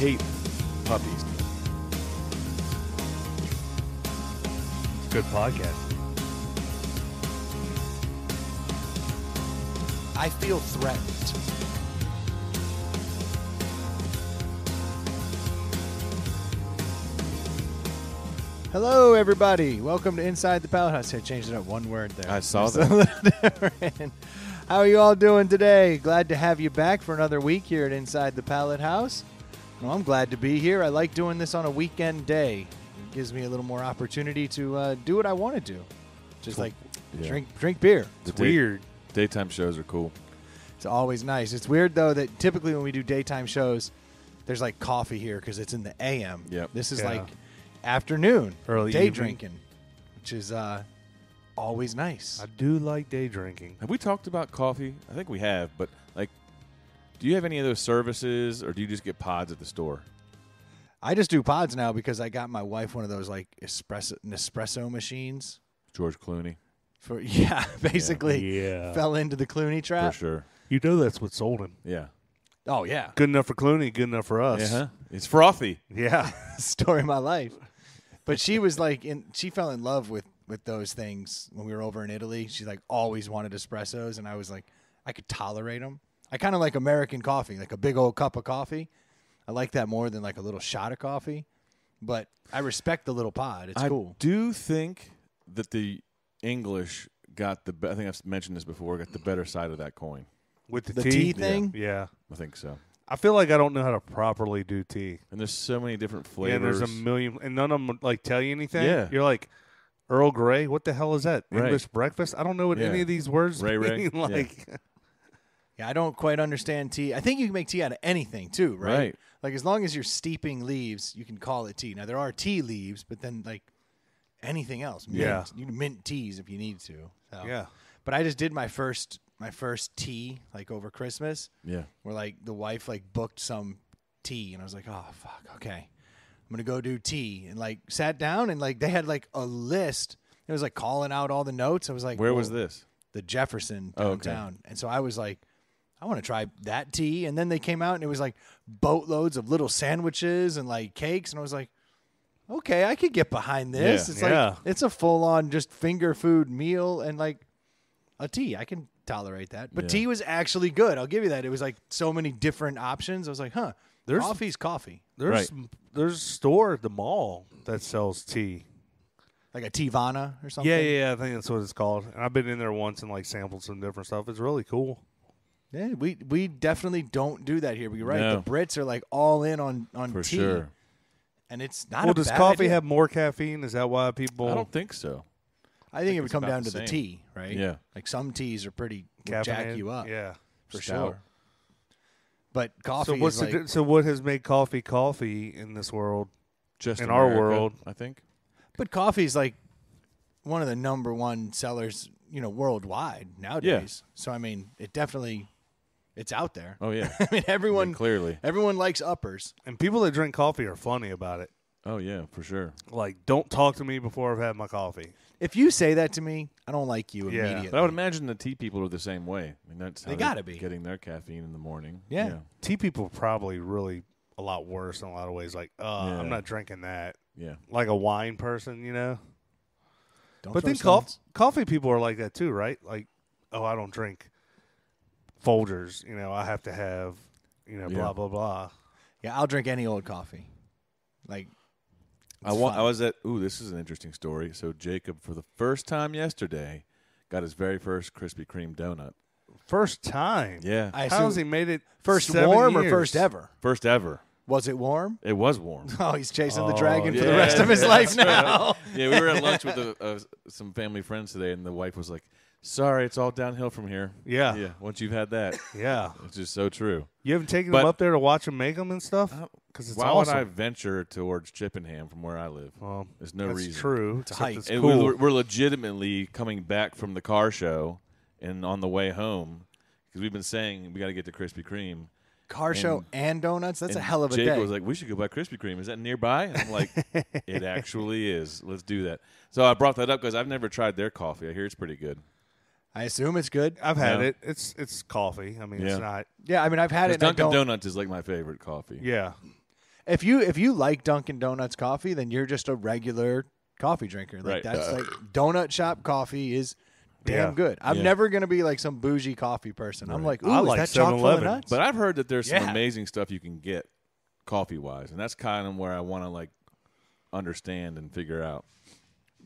hate puppies. Good podcast. I feel threatened. Hello, everybody. Welcome to Inside the Pallet House. I changed it up one word there. I saw Just a little different. How are you all doing today? Glad to have you back for another week here at Inside the Pallet House. Well, I'm glad to be here. I like doing this on a weekend day. It gives me a little more opportunity to uh, do what I want to do, just like Yeah. drink drink beer. The It's day- weird. Daytime shows are cool. It's always nice. It's weird though that typically when we do daytime shows, there's like coffee here because it's in the AM. Yep. This is Yeah. like afternoon, Early day evening. drinking, which is uh, always nice. I do like day drinking. Have we talked about coffee? I think we have, but like, do you have any of those services, or do you just get pods at the store? I just do pods now because I got my wife one of those like espresso Nespresso machines. George Clooney, For yeah, basically Yeah. fell into the Clooney trap. for trap. sure. You know that's what sold him. Yeah. Oh yeah, Good enough for Clooney, good enough for us. Uh-huh. It's frothy. Yeah. story of my life. But she was like, in she fell in love with with those things when we were over in Italy. She like always wanted espressos, and I was like, I could tolerate them. I kind of like American coffee, like a big old cup of coffee. I like that more than like a little shot of coffee. But I respect the little pod. It's I cool. do think that the English got the. Be- I think I've mentioned this before. Got the better side of that coin. With the, The tea. tea thing. Yeah. I think so. I feel like I don't know how to properly do tea. And there's so many different Yeah, flavors. there's a million, and none of them like tell you anything. Yeah. You're like, Earl Grey. What the hell is that? Right. English breakfast? I don't know what Yeah. any of these words Ray Ray. mean. Yeah. Like, Yeah, I don't quite understand tea. I think you can make tea out of anything too, right? Right. Like as long as you're steeping leaves, you can call it tea. Now there are tea leaves, but then like anything else, mint, Yeah. you can mint teas if you need to. So. yeah. But I just did my first my first tea like over Christmas, yeah. where like the wife like booked some tea, and I was like, oh fuck, okay, I'm gonna go do tea, and like sat down and like they had like a list. It was like calling out all the notes. I was like, Where was this? the Jefferson Oh, okay. And so I was like, I want to try that tea. And then they came out and it was like boatloads of little sandwiches and like cakes. And I was like, okay, I could get behind this. Yeah. it's Yeah. like, it's a full on just finger food meal and like a tea. I can tolerate that. But Yeah. tea was actually good. I'll give you that. It was like so many different options. I was like, huh, There's- coffee's coffee. There's there's a store at the mall that sells tea. Like a Teavana or something. Yeah, yeah, yeah. I think that's what it's called. And I've been in there once and like sampled some different stuff. It's really cool. Yeah, we we definitely don't do that here. But you're right. No. The Brits are like all in on on For tea. sure. and it's not. well, a does bad coffee idea. have more caffeine? Is that why people? I don't think so. I think, it would come down the to the tea, right? Yeah. like some teas are pretty will jack you up, Yeah. for Stout. sure. But coffee So what's is the, like, so what has made coffee coffee in this world? Just In our world. I think. but coffee is like one of the number one sellers, you know, worldwide nowadays. So I mean, it definitely it's out there. Oh yeah. I mean, I everyone mean, clearly. everyone likes uppers. And people that drink coffee are funny about it. Oh yeah, for sure. Like, don't talk to me before I've had my coffee. If you say that to me, I don't like you Yeah. immediately. But I would imagine the tea people are the same way. I mean, that's how They they're gotta be. getting their caffeine in the morning. Yeah. Tea people are probably really a lot worse in a lot of ways. Like, uh, Yeah. I'm not drinking that. Yeah. Like a wine person, you know. Don't but then cof- coffee people are like that too, right? Like, oh, I don't drink Folgers. You know, I have to have, you know, Yeah. blah blah blah. Yeah, I'll drink any old coffee. Like I it's want. I was at. Ooh, this is an interesting story. So Jacob, for the first time yesterday, got his very first Krispy Kreme donut. First time. Yeah, I How has assume he made it first seven warm or years? first ever. first ever. Was it warm? It was warm. Oh, he's chasing the Oh, dragon for the yeah, rest of his life that's right. now. yeah, we were at lunch with the, uh, some family friends today, and the wife was like, "Sorry, it's all downhill from here." Yeah. yeah. Once you've had that, Yeah. it's just so true. You haven't taken But- them up there to watch them make them and stuff? Uh, Because it's Why awesome. would I venture towards Chippenham from where I live? Well, There's no that's reason. true. a except hike. It's And cool. we're, we're legitimately coming back from the car show, and on the way home, because we've been saying we got to get to Krispy Kreme. Car show and donuts. That's a and hell of a Jake day. was like, "We should go buy Krispy Kreme. Is that nearby?" And I'm like, "It actually is. Let's do that." So I brought that up because I've never tried their coffee. I hear it's pretty good. I assume it's good. I've had Yeah. it. It's it's coffee. I mean, Yeah. it's not. Yeah, I mean, I've had it. and I Dunkin' don't- Donuts is like my favorite coffee. Yeah. If you if you like Dunkin' Donuts coffee, then you're just a regular coffee drinker. Like Right. that's uh. like donut shop coffee is damn Yeah. good. I'm Yeah. never gonna be like some bougie coffee person. I'm like, ooh, I is like that chock full of 7-Eleven, nuts? But I've heard that there's some Yeah. amazing stuff you can get coffee wise, and that's kind of where I want to like understand and figure out.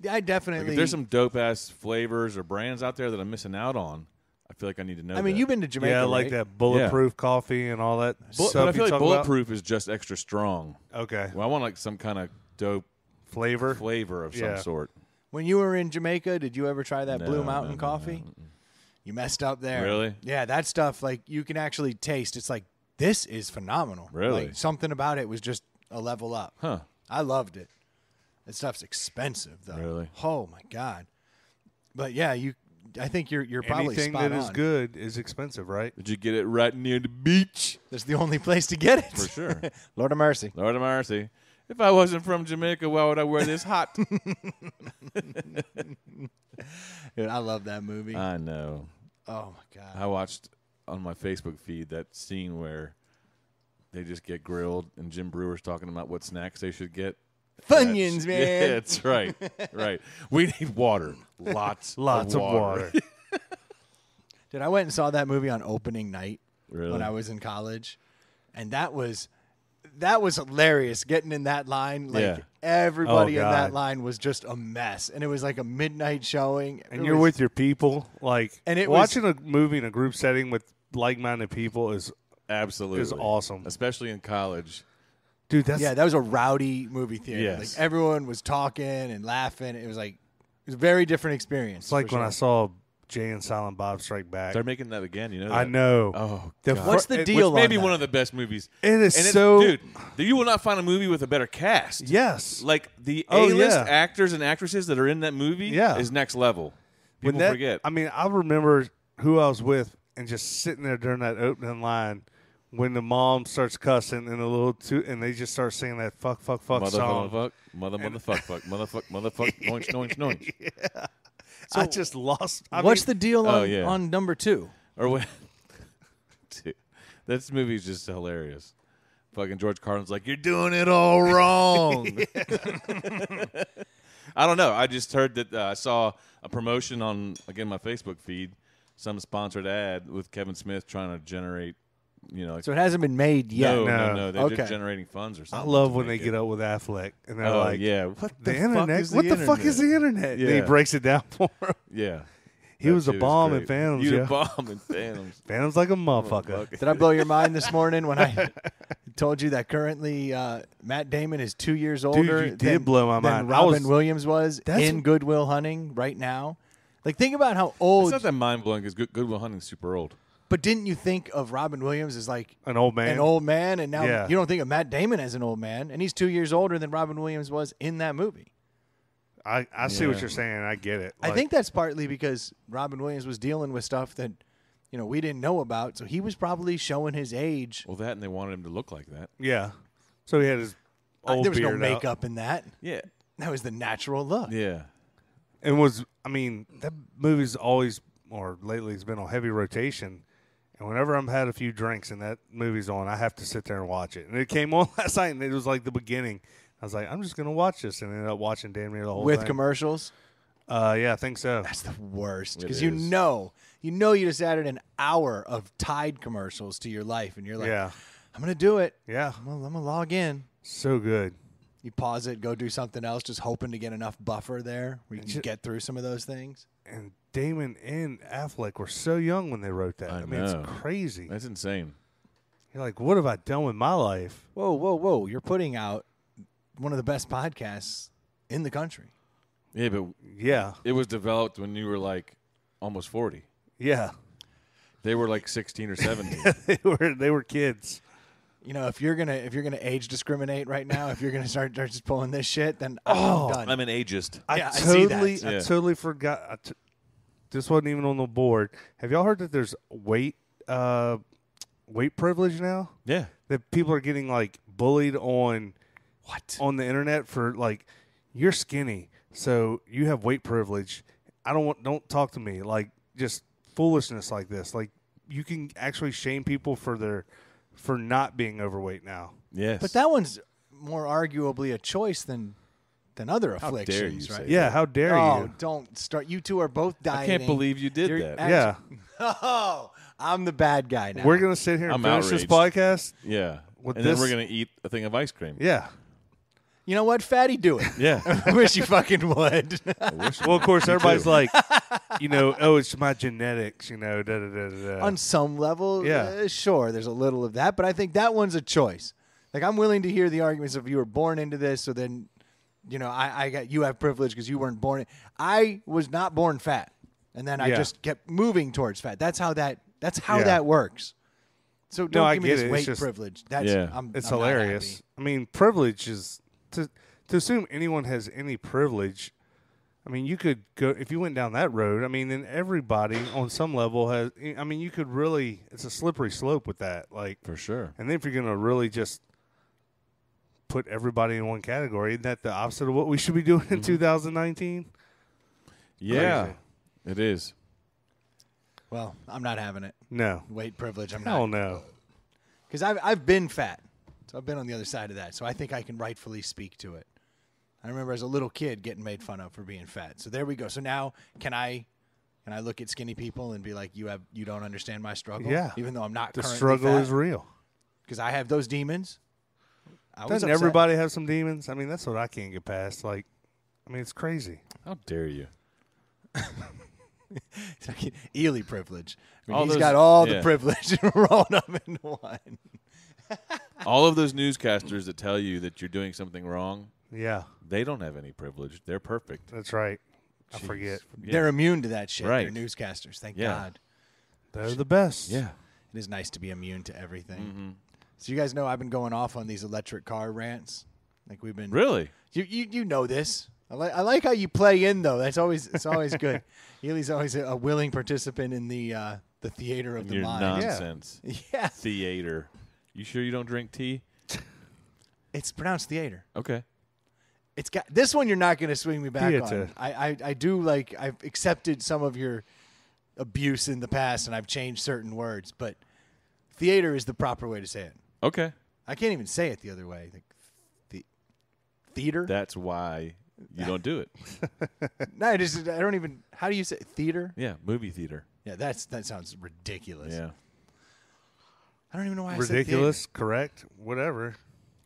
I Like definitely. if there's some dope ass flavors or brands out there that I'm missing out on, I feel like I need to know. I mean, that. you've been to Jamaica, yeah, like right? that bulletproof coffee and all that Bull- stuff. but I feel like talk bulletproof is just extra strong. Okay, Well, I want like some kind of dope flavor. flavor of some Yeah. sort. When you were in Jamaica, did you ever try that No, Blue Mountain no, coffee? no, mm-mm. You messed up there. Really? Yeah, that stuff like you can actually taste. It's like this is phenomenal. Really? Like, something about it was just a level up. Huh? I loved it. That stuff's expensive though. Really? Oh my god. But yeah, you. I think you're you're probably Anything spot that is on. good is expensive, right? Did you get it right near the beach? That's the only place to get it For sure. Lord of mercy. Lord of mercy. If I wasn't from Jamaica, why would I wear this hot? Dude, I love that movie. I know. oh my god. I watched on my Facebook feed that scene where they just get grilled and Jim Breuer's talking about what snacks they should get. Funyuns, man. Yeah, that's right. right. We need water. Lots, Lots of water. Dude, I went and saw that movie on opening night really? when I was in college, and that was that was hilarious. Getting in that line, like Yeah. everybody Oh, in that God. line was just a mess, and it was like a midnight showing. and It you're was- with your people, like And it was- watching a movie in a group setting with like-minded people is, Absolutely. is awesome, Especially in college. Dude. That's yeah, that was a rowdy movie theater. Yes. Like everyone was talking and laughing. It was like it was a very different experience. it's like for when I saw Jay and Silent Bob Strike Back. They're making that again. You know that? I know. Oh, The God. What's the deal? Which may on one of the best movies. It is And it's- so dude. You will not find a movie with a better cast. yes. Like the Oh, A-list yeah. actors and actresses that are in that movie Yeah. is next level. when People that, forget. I mean, I remember who I was with and just sitting there during that opening line when the mom starts cussing and the little two, and they just start singing that fuck fuck fuck mother, song. motherfuck, mother, motherfuck, fuck, motherfuck, motherfuck, noinch, noinch, noinch. I just lost. I What's mean, the deal Oh, on, yeah. on number two? Or what? Dude, this movie's just hilarious. Fucking George Carlin's like, you're doing it all wrong. I don't know. I just heard that uh, I saw a promotion on again my Facebook feed, some sponsored ad with Kevin Smith trying to generate, you know, like, So it hasn't been made yet. no, no, No. no, they're Okay. just generating funds or something. I love when they make it. get up with Affleck and they're Oh like, yeah, what the, the, internet. Fuck what the, the fuck is the internet? internet? Yeah. And he breaks it down for him. Yeah, He That was a shit is bomb in great. Phantoms. You Yeah. a bomb in Phantoms. Phantoms like a motherfucker. Did I blow your mind this morning when I told you that currently uh, Matt Damon is two years older? Dude, you did than, blow my mind. Robin was- Williams was in Good Will Hunting right now. Like, think about how old. It's not that mind blowing because Good, Goodwill Hunting's super old. But didn't you think of Robin Williams as like An old man. an old man, and now Yeah. you don't think of Matt Damon as an old man, and he's two years older than Robin Williams was in that movie. I, I see what you're saying. I get it. I think that's partly because Robin Williams was dealing with stuff that you know we didn't know about, so he was probably showing his age. Well, that and they wanted him to look like that. Yeah. So he had his Uh, old there was no beard out. makeup in that. Yeah, That was the natural look. yeah. and was I mean that movie's always or lately has been on heavy rotation. And whenever I've had a few drinks and that movie's on, I have to sit there and watch it. And it came on last night, and it was like the beginning. I was like, I'm just gonna watch this, and ended up watching damn near the whole with thing. commercials. uh, yeah, I think so. That's the worst It because you is. know, you know, you just added an hour of Tide commercials to your life, and you're like, yeah, I'm gonna do it. yeah, I'm gonna, I'm gonna log in. so good. You pause it, go do something else, just hoping to get enough buffer there where you can ju- get through some of those things. And Damon and Affleck were so young when they wrote that. I I, mean, know. it's crazy. That's insane. You're like, what have I done with my life? Whoa, whoa, whoa! You're putting out one of the best podcasts in the country. Yeah, but Yeah, it was developed when you were like almost forty. yeah. They were like sixteen or seventeen. they were they were kids. You know, if you're gonna if you're gonna age discriminate right now, if you're gonna start, start just pulling this shit, then I'm Oh, done. I'm an ageist. I Yeah, I see that. totally, I Yeah. totally forgot. I t- this wasn't even on the board. Have y'all heard that there's weight, uh, weight privilege now? Yeah. That people are getting like bullied on what? on the internet for like you're skinny, so you have weight privilege. I don't want. Don't talk to me like just foolishness like this. Like you can actually shame people for their for not being overweight now. Yes. But that one's more arguably a choice than than other How dare afflictions, you right? say Yeah, how dare you? oh, you? don't start. You two are both dying. I can't believe you did You're that. act- Yeah, Oh, I'm the bad guy now. we're gonna sit here and I'm finish this podcast. yeah. With and this- then we're gonna eat a thing of ice cream. Yeah. You know what, fatty? Do it. Yeah. I wish you fucking would. Well, of course, everybody's like, you know, oh, it's my genetics. You know, da da da da. da. On some level, Yeah. uh, sure, there's a little of that, but I think that one's a choice. Like I'm willing to hear the arguments of you were born into this, so then, you know, I, I got you have privilege because you weren't born. I was not born fat, and then I Yeah. just kept moving towards fat. That's how that. That's how Yeah. that works. So don't I give me get this it. It's weight just- privilege. That's Yeah. I'm, it's I'm not hilarious. happy. I mean, privilege is to to assume anyone has any privilege. I mean, you could go if you went down that road. I mean, then everybody on some level has. I mean, you could really. It's a slippery slope with that. Like, For sure. and then if you're gonna really just put everybody in one category, isn't that the opposite of what we should be doing Mm-hmm. in 2019? Yeah. Crazy. It is. Well, I'm not having it. No, Weight privilege. I'm hell not. no. because I've I've been fat, so I've been on the other side of that. So I think I can rightfully speak to it. I remember as a little kid getting made fun of for being fat. So there we go. So now can I can I look at skinny people and be like, you have you don't understand my struggle? Yeah. Even though I'm not The currently struggle fat, is real. because I have those demons. I was Doesn't upset. everybody have some demons? I mean, that's what I can't get past. Like, I mean, it's crazy. How dare you? Ely privilege. I mean, All he's those- got all the privilege rolled up into one. All of those newscasters that tell you that you're doing something wrong, Yeah, they don't have any privilege. They're perfect. that's right. I forget. Yeah. They're immune to that shit. Right. They're newscasters. Thank Yeah. God. They're the best. Yeah. It is nice to be immune to everything. Mm-hmm. So you guys know I've been going off on these electric car rants. Like we've been Really? You you, you know this. I like I like how you play in though. That's always it's always good. Ely's always a, a willing participant in the uh, the theater of the Your mind. nonsense. Yeah, Theater. You sure you don't drink tea? it's pronounced theater. Okay. It's got this one. You're not going to swing me back Theater. on. I, I I do like I've accepted some of your abuse in the past, and I've changed certain words, but theater is the proper way to say it. Okay. I can't even say it the other way. Like, the theater. That's why you don't do it. no, I just I don't even. How do you say theater? Yeah. Movie theater. Yeah, that's that sounds ridiculous. Yeah. I don't even know why I said. Ridiculous, correct, whatever.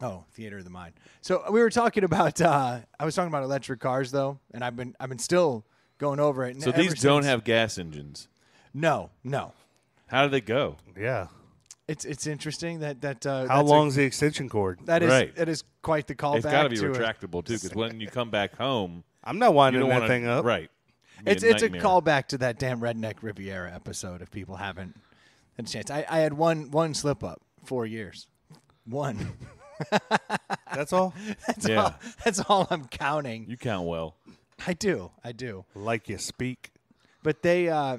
Oh, theater of the mind. So we were talking about. Uh, I was talking about electric cars though, and I've been I've been still going over it. So ever these don't since- have gas engines. No, no. How do they go? Yeah. It's it's interesting that that uh, How that's a- long's the extension cord? that is Right. that is quite the callback. it's got to be to it. retractable too, because when you come back home, I'm not you winding don't that want thing up. Right. Be It's it's a callback to that damn redneck Riviera episode. If people haven't had a chance, I, I had one one slip up four years. One. That's all. That's Yeah. all. That's all I'm counting. You count well. I do. I do. like you speak. But they, uh,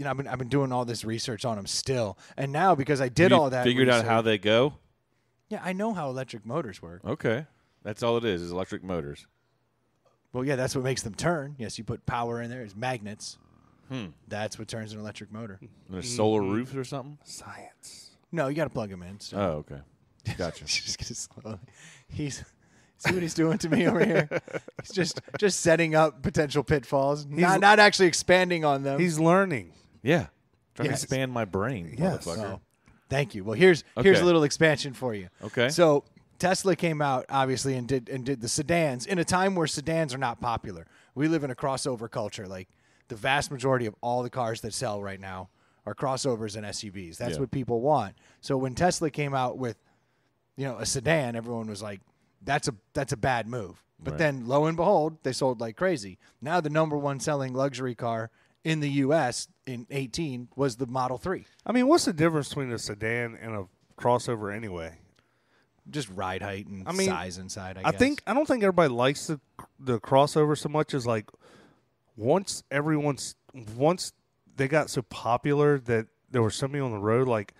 you know, I've been I've been doing all this research on them still, and now because I did You all that, Figured out how they go. Yeah, I know how electric motors work. Okay. That's all it is. Is electric motors. Well, yeah, that's what makes them turn. Yes, you put power in there. It's magnets. Hmm. That's what turns an electric motor. And there's solar roofs or something. Science. No, you got to plug them in. So. Oh, okay. Gotcha. He's just gonna slowly. He's see what he's doing to me over here. He's just just setting up potential pitfalls, not not actually expanding on them. He's learning. Yeah. Trying Yes. to expand my brain, Yes. motherfucker. Oh, thank you. Well, here's here's a little expansion for you. Okay. So Tesla came out obviously and did and did the sedans in a time where sedans are not popular. We live in a crossover culture. Like the vast majority of all the cars that sell right now are crossovers and SUVs. That's Yeah. what people want. So when Tesla came out with you know a sedan, everyone was like, "That's a that's a bad move." But Right. then lo and behold, they sold like crazy. Now the number one selling luxury car in the U.S. in 18 was the Model 3. I mean, what's the difference between a sedan and a crossover anyway? Just ride height and I mean, size inside. I, I guess. think I don't think everybody likes the the crossover so much as like once everyone's once they got so popular that there was somebody on the road like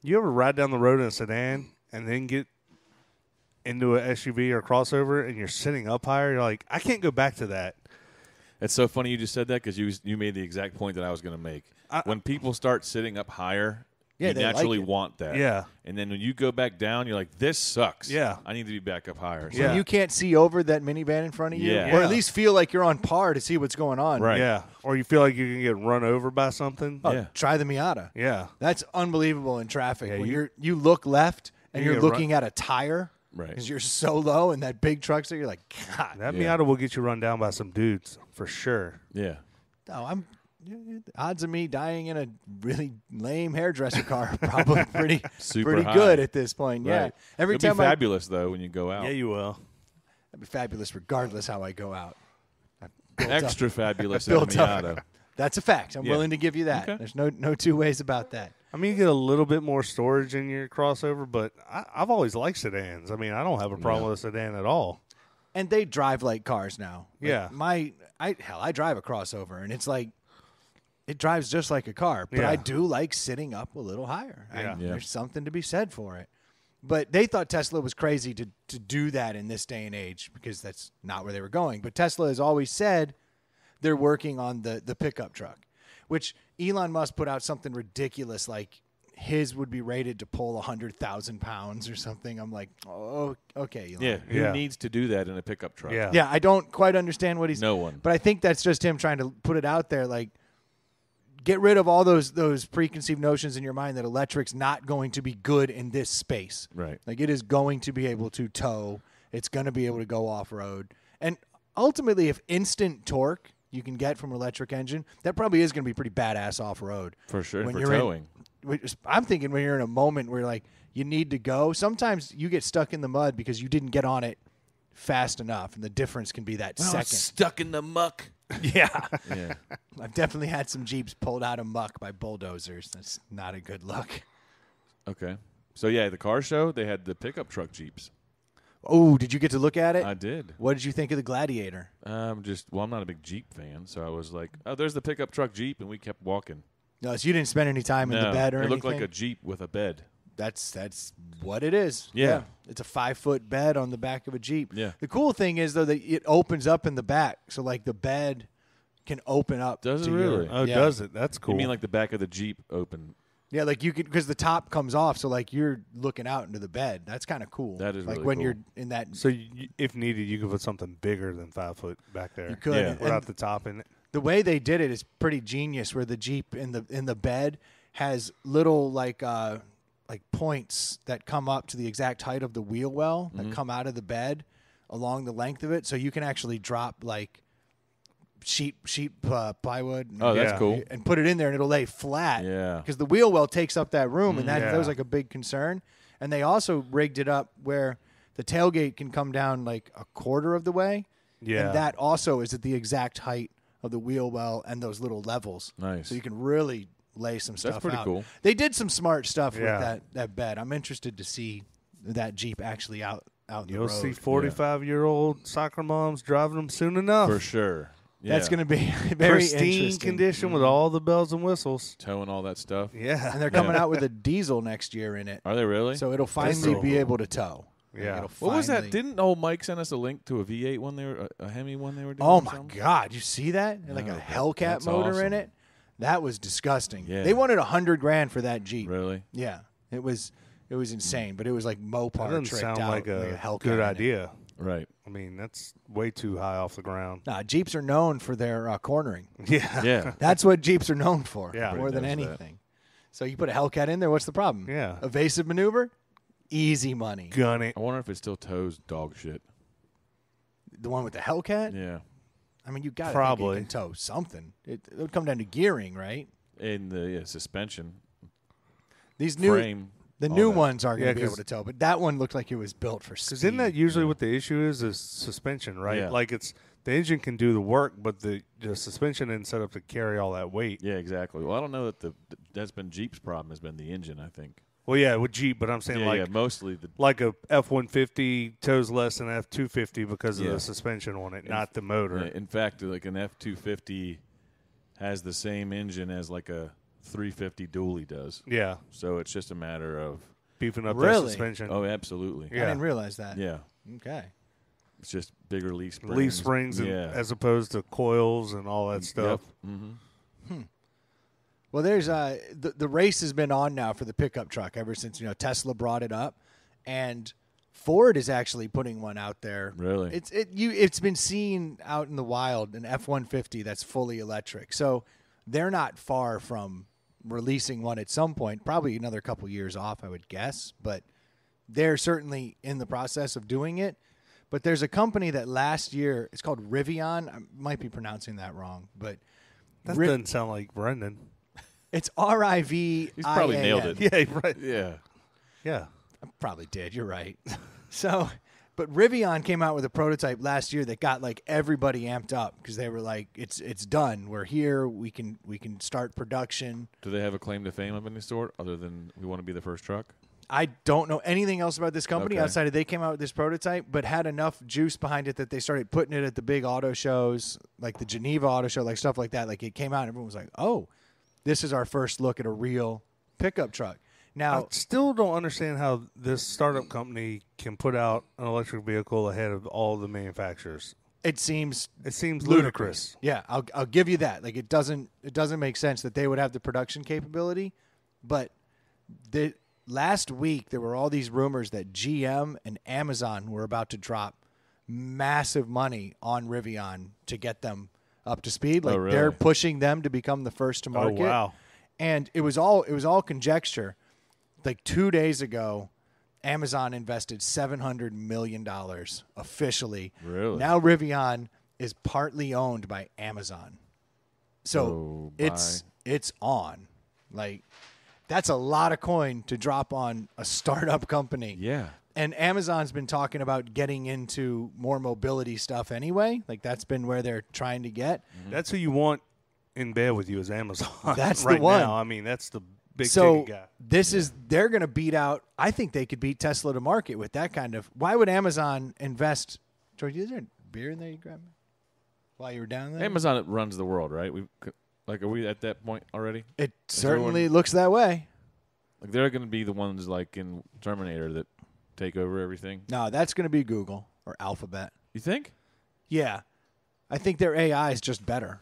you ever ride down the road in a sedan and then get into a SUV or crossover and you're sitting up higher you're like I can't go back to that. It's so funny you just said that because you you made the exact point that I was going to make. I- when people start sitting up higher Yeah, you they like naturally want that. Yeah. And then when you go back down, you're like, this sucks. Yeah. I need to be back up higher. So Yeah. You can't see over that minivan in front of you, Yeah. or at least feel like you're on par to see what's going on. Right. Yeah. Or you feel like you can get run over by something. Oh, Yeah. Try the Miata. Yeah. That's unbelievable in traffic. Yeah, when you- you, are you look left and You you're get looking at a tire Right. because you're so low and that big truck's there. You're like, God, That Yeah. Miata will get you run down by some dudes for sure. Yeah. no, I'm. Odds of me dying in a really lame hairdresser car are probably pretty Super pretty high. good at this point. Yeah, every It'll time be I fabulous though when you go out. Yeah, you will. That'd be fabulous regardless how I go out. I built up- Extra fabulous I in a built up. Miata. That's a fact. I'm Yeah. willing to give you that. Okay. There's no no two ways about that. I mean, you get a little bit more storage in your crossover, but I, I've always liked sedans. I mean, I don't have a problem Yeah. with a sedan at all. And they drive like cars now. Like, Yeah. My I hell, I drive a crossover and it's like it drives just like a car, but Yeah. I do like sitting up a little higher. I- Yeah. Yeah. There's something to be said for it. But they thought Tesla was crazy to to do that in this day and age because that's not where they were going. But Tesla has always said they're working on the the pickup truck, which Elon Musk put out something ridiculous like his would be rated to pull hundred thousand pounds or something. I'm like, oh, okay, Elon. Yeah. Who Yeah. needs to do that in a pickup truck? Yeah. Yeah, I don't quite understand what he's. No one. But I think that's just him trying to put it out there, like get rid of all those those preconceived notions in your mind that electric's not going to be good in this space. Right. Like it is going to be able to tow. It's going to be able to go off road, and ultimately, if instant torque you can get from an electric engine, that probably is going to be pretty badass off road. For sure. When for you're towing. Which- I'm thinking when you're in a moment where like you need to go. Sometimes you get stuck in the mud because you didn't get on it fast enough, and the difference can be that second. stuck in the muck. Yeah. Yeah. I've definitely had some Jeeps pulled out of muck by bulldozers. That's not a good look. Okay. So yeah, the car show they had the pickup truck jeeps. Oh, did you get to look at it? I did. what did you think of the Gladiator? Um, just well, I'm not a big Jeep fan, so I was like, oh, there's the pickup truck Jeep, and we kept walking. No, so you didn't spend any time in no, the bed or it looked anything. like a Jeep with a bed. that's that's what it is. Yeah. it's a five foot bed on the back of a Jeep. Yeah. The cool thing is though that it opens up in the back, so like the bed can open up. Does it to your- really? Oh, yeah. does it? That's cool. You mean like the back of the Jeep open? Yeah, like you could because the top comes off, so like you're looking out into the bed. That's kind of cool. That is like really when cool. you're in that. so you, if needed, you could put something bigger than five foot back there. You could. Yeah. and- Without the top in it. the way they did it is pretty genius where the jeep in the in the bed has little like uh like points that come up to the exact height of the wheel well Mm-hmm. that come out of the bed along the length of it so you can actually drop like sheet sheet uh, plywood and, Oh, that's Yeah. cool. and put it in there and it'll lay flat Yeah. because the wheel well takes up that room and that, that was like a big concern and they also rigged it up where the tailgate can come down like a quarter of the way Yeah. and that also is at the exact height of the wheel well and those little levels. Nice. So you can really lay some stuff That's pretty out. cool. They did some smart stuff Yeah. with that, that bed. I'm interested to see that Jeep actually out out in the You'll road. see 45 year old soccer moms driving them soon enough. For sure. Yeah. That's going to be very Pristine interesting. condition with mm-hmm. all the bells and whistles. towing all that stuff. Yeah. And they're coming out with a diesel next year in it. Are they really? So it'll finally cool. be able to tow. Yeah. it'll what was that? finally- Didn't old Mike send us a link to a V8 one they were a, a Hemi one they were doing? Oh or my something? god, you see that? Like No, a that- Hellcat that's motor in it. That was disgusting. Yeah. They wanted a hundred grand for that Jeep. Really? Yeah, it was it was hmm. insane, but it was like Mopar That doesn't tricked sound out, like a, Hellcat good in it. idea. Right. I mean, that's way too high off the ground. Nah, Jeeps are known for their uh, cornering. Yeah. Yeah. That's what Jeeps are known for, Yeah. more than Everybody knows anything. So you put a Hellcat in there, what's the problem? Yeah. evasive maneuver, easy money. Gun it. I wonder if it still tows dog shit. The one with the Hellcat, Yeah. I mean, you got to Probably. can tow something. It, it would come down to gearing, right? In the yeah, suspension These new frame. The new that. ones aren't going to be able to tow, but that one looked like it was built for speed. Because isn't that usually what the issue is? Is suspension, right? Yeah. Like it's the engine can do the work, but the, the suspension isn't set up to carry all that weight. Yeah, exactly. Well, I don't know that the that's been Jeep's problem has been the engine. I think. Well, yeah, with Jeep, but I'm saying Yeah, like yeah, mostly the like a F one fifty tows less than F two fifty because of the suspension on it, In- not the motor. Yeah, in fact, like an F two fifty has the same engine as like a three fifty dually does. Yeah, So it's just a matter of beefing up Really? that suspension. oh, absolutely. I Yeah. didn't realize that. Yeah, Okay. it's just bigger leaf springs. Leaf springs and, yeah, as opposed to coils and all that stuff. hmm Well, there's uh the the race has been on now for the pickup truck ever since you know Tesla brought it up, and Ford is actually putting one out there. Really? It's it you it's been seen out in the wild an F one fifty that's fully electric. So they're not far from releasing one at some point. Probably another couple years off, I would guess, but they're certainly in the process of doing it. But there's a company that last year it's called Rivian. I might be pronouncing that wrong, but That Ri- doesn't sound like Brendan. it's R I V. He's probably nailed it. Yeah, right. Yeah. Yeah. I probably did. You're right. so, but Rivian came out with a prototype last year that got like everybody amped up because they were like, "It's it's done. We're here. We can we can start production." Do they have a claim to fame of any sort other than we want to be the first truck? I don't know anything else about this company Okay. outside of they came out with this prototype, but had enough juice behind it that they started putting it at the big auto shows, like the Geneva Auto Show, like stuff like that. Like it came out, and everyone was like, "Oh, this is our first look at a real pickup truck." I Now, still don't understand how this startup company can put out an electric vehicle ahead of all the manufacturers. it seems It seems ludicrous. Yeah, I'll I'll give you that. Like it doesn't it doesn't make sense that they would have the production capability, but the last week there were all these rumors that GM and Amazon were about to drop massive money on Rivian to get them up to speed. Oh, like Oh, really? they're pushing them to become the first to Oh market. wow. And it was all it was all conjecture. Like 2 days ago, Amazon invested 700 million dollars officially. Really? Now Rivian is partly owned by Amazon. So Oh, it's it's on. Like that's a lot of coin to drop on a startup company. Yeah. And Amazon's been talking about getting into more mobility stuff anyway. Like that's been where they're trying to get. Mm-hmm. That's who you want in bed with you is Amazon. That's the right one. Now. I mean, that's the big so ticket guy. this is they're going to beat out. I think they could beat Tesla to market with that kind of. Why would Amazon invest? George, is there beer in there you grab? While you were down there, Amazon runs the world, right? We like are we at that point already? it everyone- certainly looks that way. Like they're going to be the ones like in Terminator that take over everything. No, that's going to be Google or Alphabet. You think? Yeah, I think their AI is just better.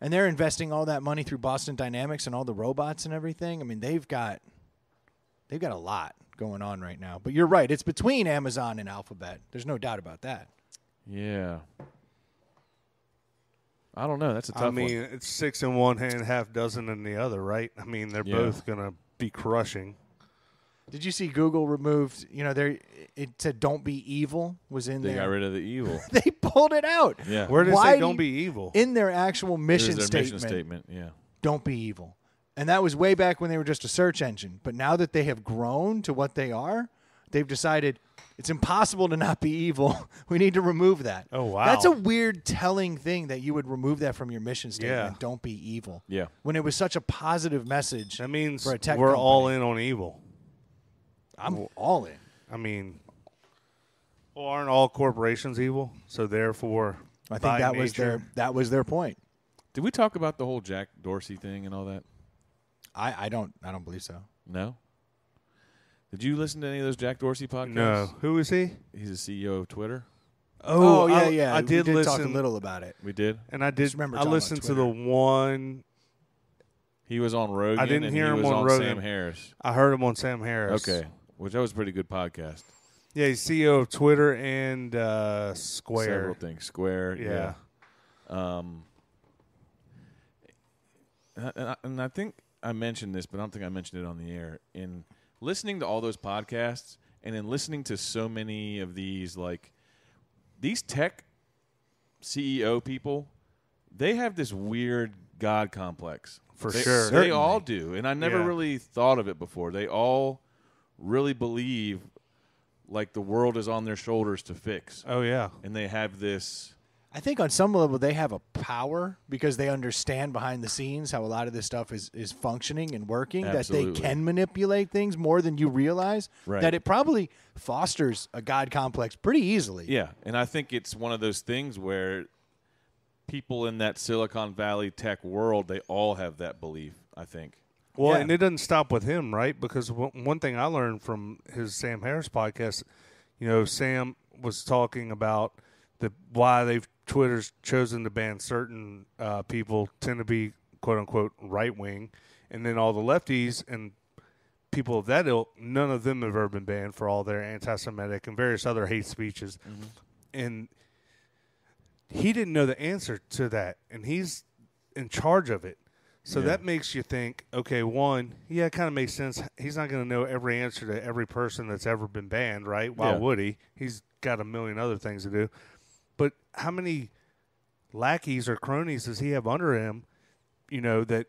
And they're investing all that money through Boston Dynamics and all the robots and everything. I mean, they've got they've got a lot going on right now. But you're right; it's between Amazon and Alphabet. There's no doubt about that. Yeah. I don't know. That's a tough I mean, one. it's six in one hand, half dozen in the other, right? I mean, they're Yeah. both gonna be crushing. Did you see Google removed? You know, there it said "Don't be evil" was in They there. got rid of the evil. they pulled it out. Yeah. Where does Why say do don't you- be evil? In their actual It was mission their statement, mission statement. Yeah. don't be evil. And that was way back when they were just a search engine. But now that they have grown to what they are, they've decided it's impossible to not be evil. we need to remove that. Oh, wow. That's a weird telling thing that you would remove that from your mission statement. Yeah. Don't be evil. Yeah. When it was such a positive message. that means for a tech we're all company. in on evil. I'm all in. I mean, well, aren't all corporations evil? So therefore, I think by that was their that was their point. Did we talk about the whole Jack Dorsey thing and all that? I, I don't I don't believe so. No. Did you listen to any of those Jack Dorsey podcasts? No, who is he? He's the CEO of Twitter. Oh, oh, yeah, I, yeah. I We did, talk listen, a little about it. We did. and I did. Just remember I listened to the one. He was on Rogan. I didn't and hear he him was on on Rogan. Sam Harris. I heard him on Sam Harris. Okay, which that was a pretty good podcast. Yeah, he's CEO of Twitter and uh, Square. Several things. Square. Yeah. Yeah. Um. And I, and I- think I mentioned this, but I don't think I mentioned it on the air. In listening to all those podcasts, and in listening to so many of these, like these tech CEO people, they have this weird God complex. For They- sure. They Certainly. all do. And I never Yeah. really thought of it before. They all really believe like the world is on their shoulders to fix. Oh yeah. And they have this I think on some level they have a power because they understand behind the scenes how a lot of this stuff is, is functioning and working, that they can manipulate things more than you realize. Right. That it probably fosters a God complex pretty easily. Yeah, and I think it's one of those things where people in that Silicon Valley tech world, they all have that belief, I think. Well, Yeah. and it doesn't stop with him, right? Because one one thing I learned from his Sam Harris podcast, you know, Sam was talking about the why they've Twitter's chosen to ban certain uh, people tend to be quote unquote right wing, and then all the lefties and people of that ilk, none of them have ever been banned for all their anti-Semitic and various other hate speeches, and he didn't know the answer to that, and he's in charge of it. So Yeah. that makes you think, okay, one, yeah, it kind of makes sense. He's not going to know every answer to every person that's ever been banned, right? Why Yeah. would he? He's got a million other things to do. But how many lackeys or cronies does he have under him? You know that,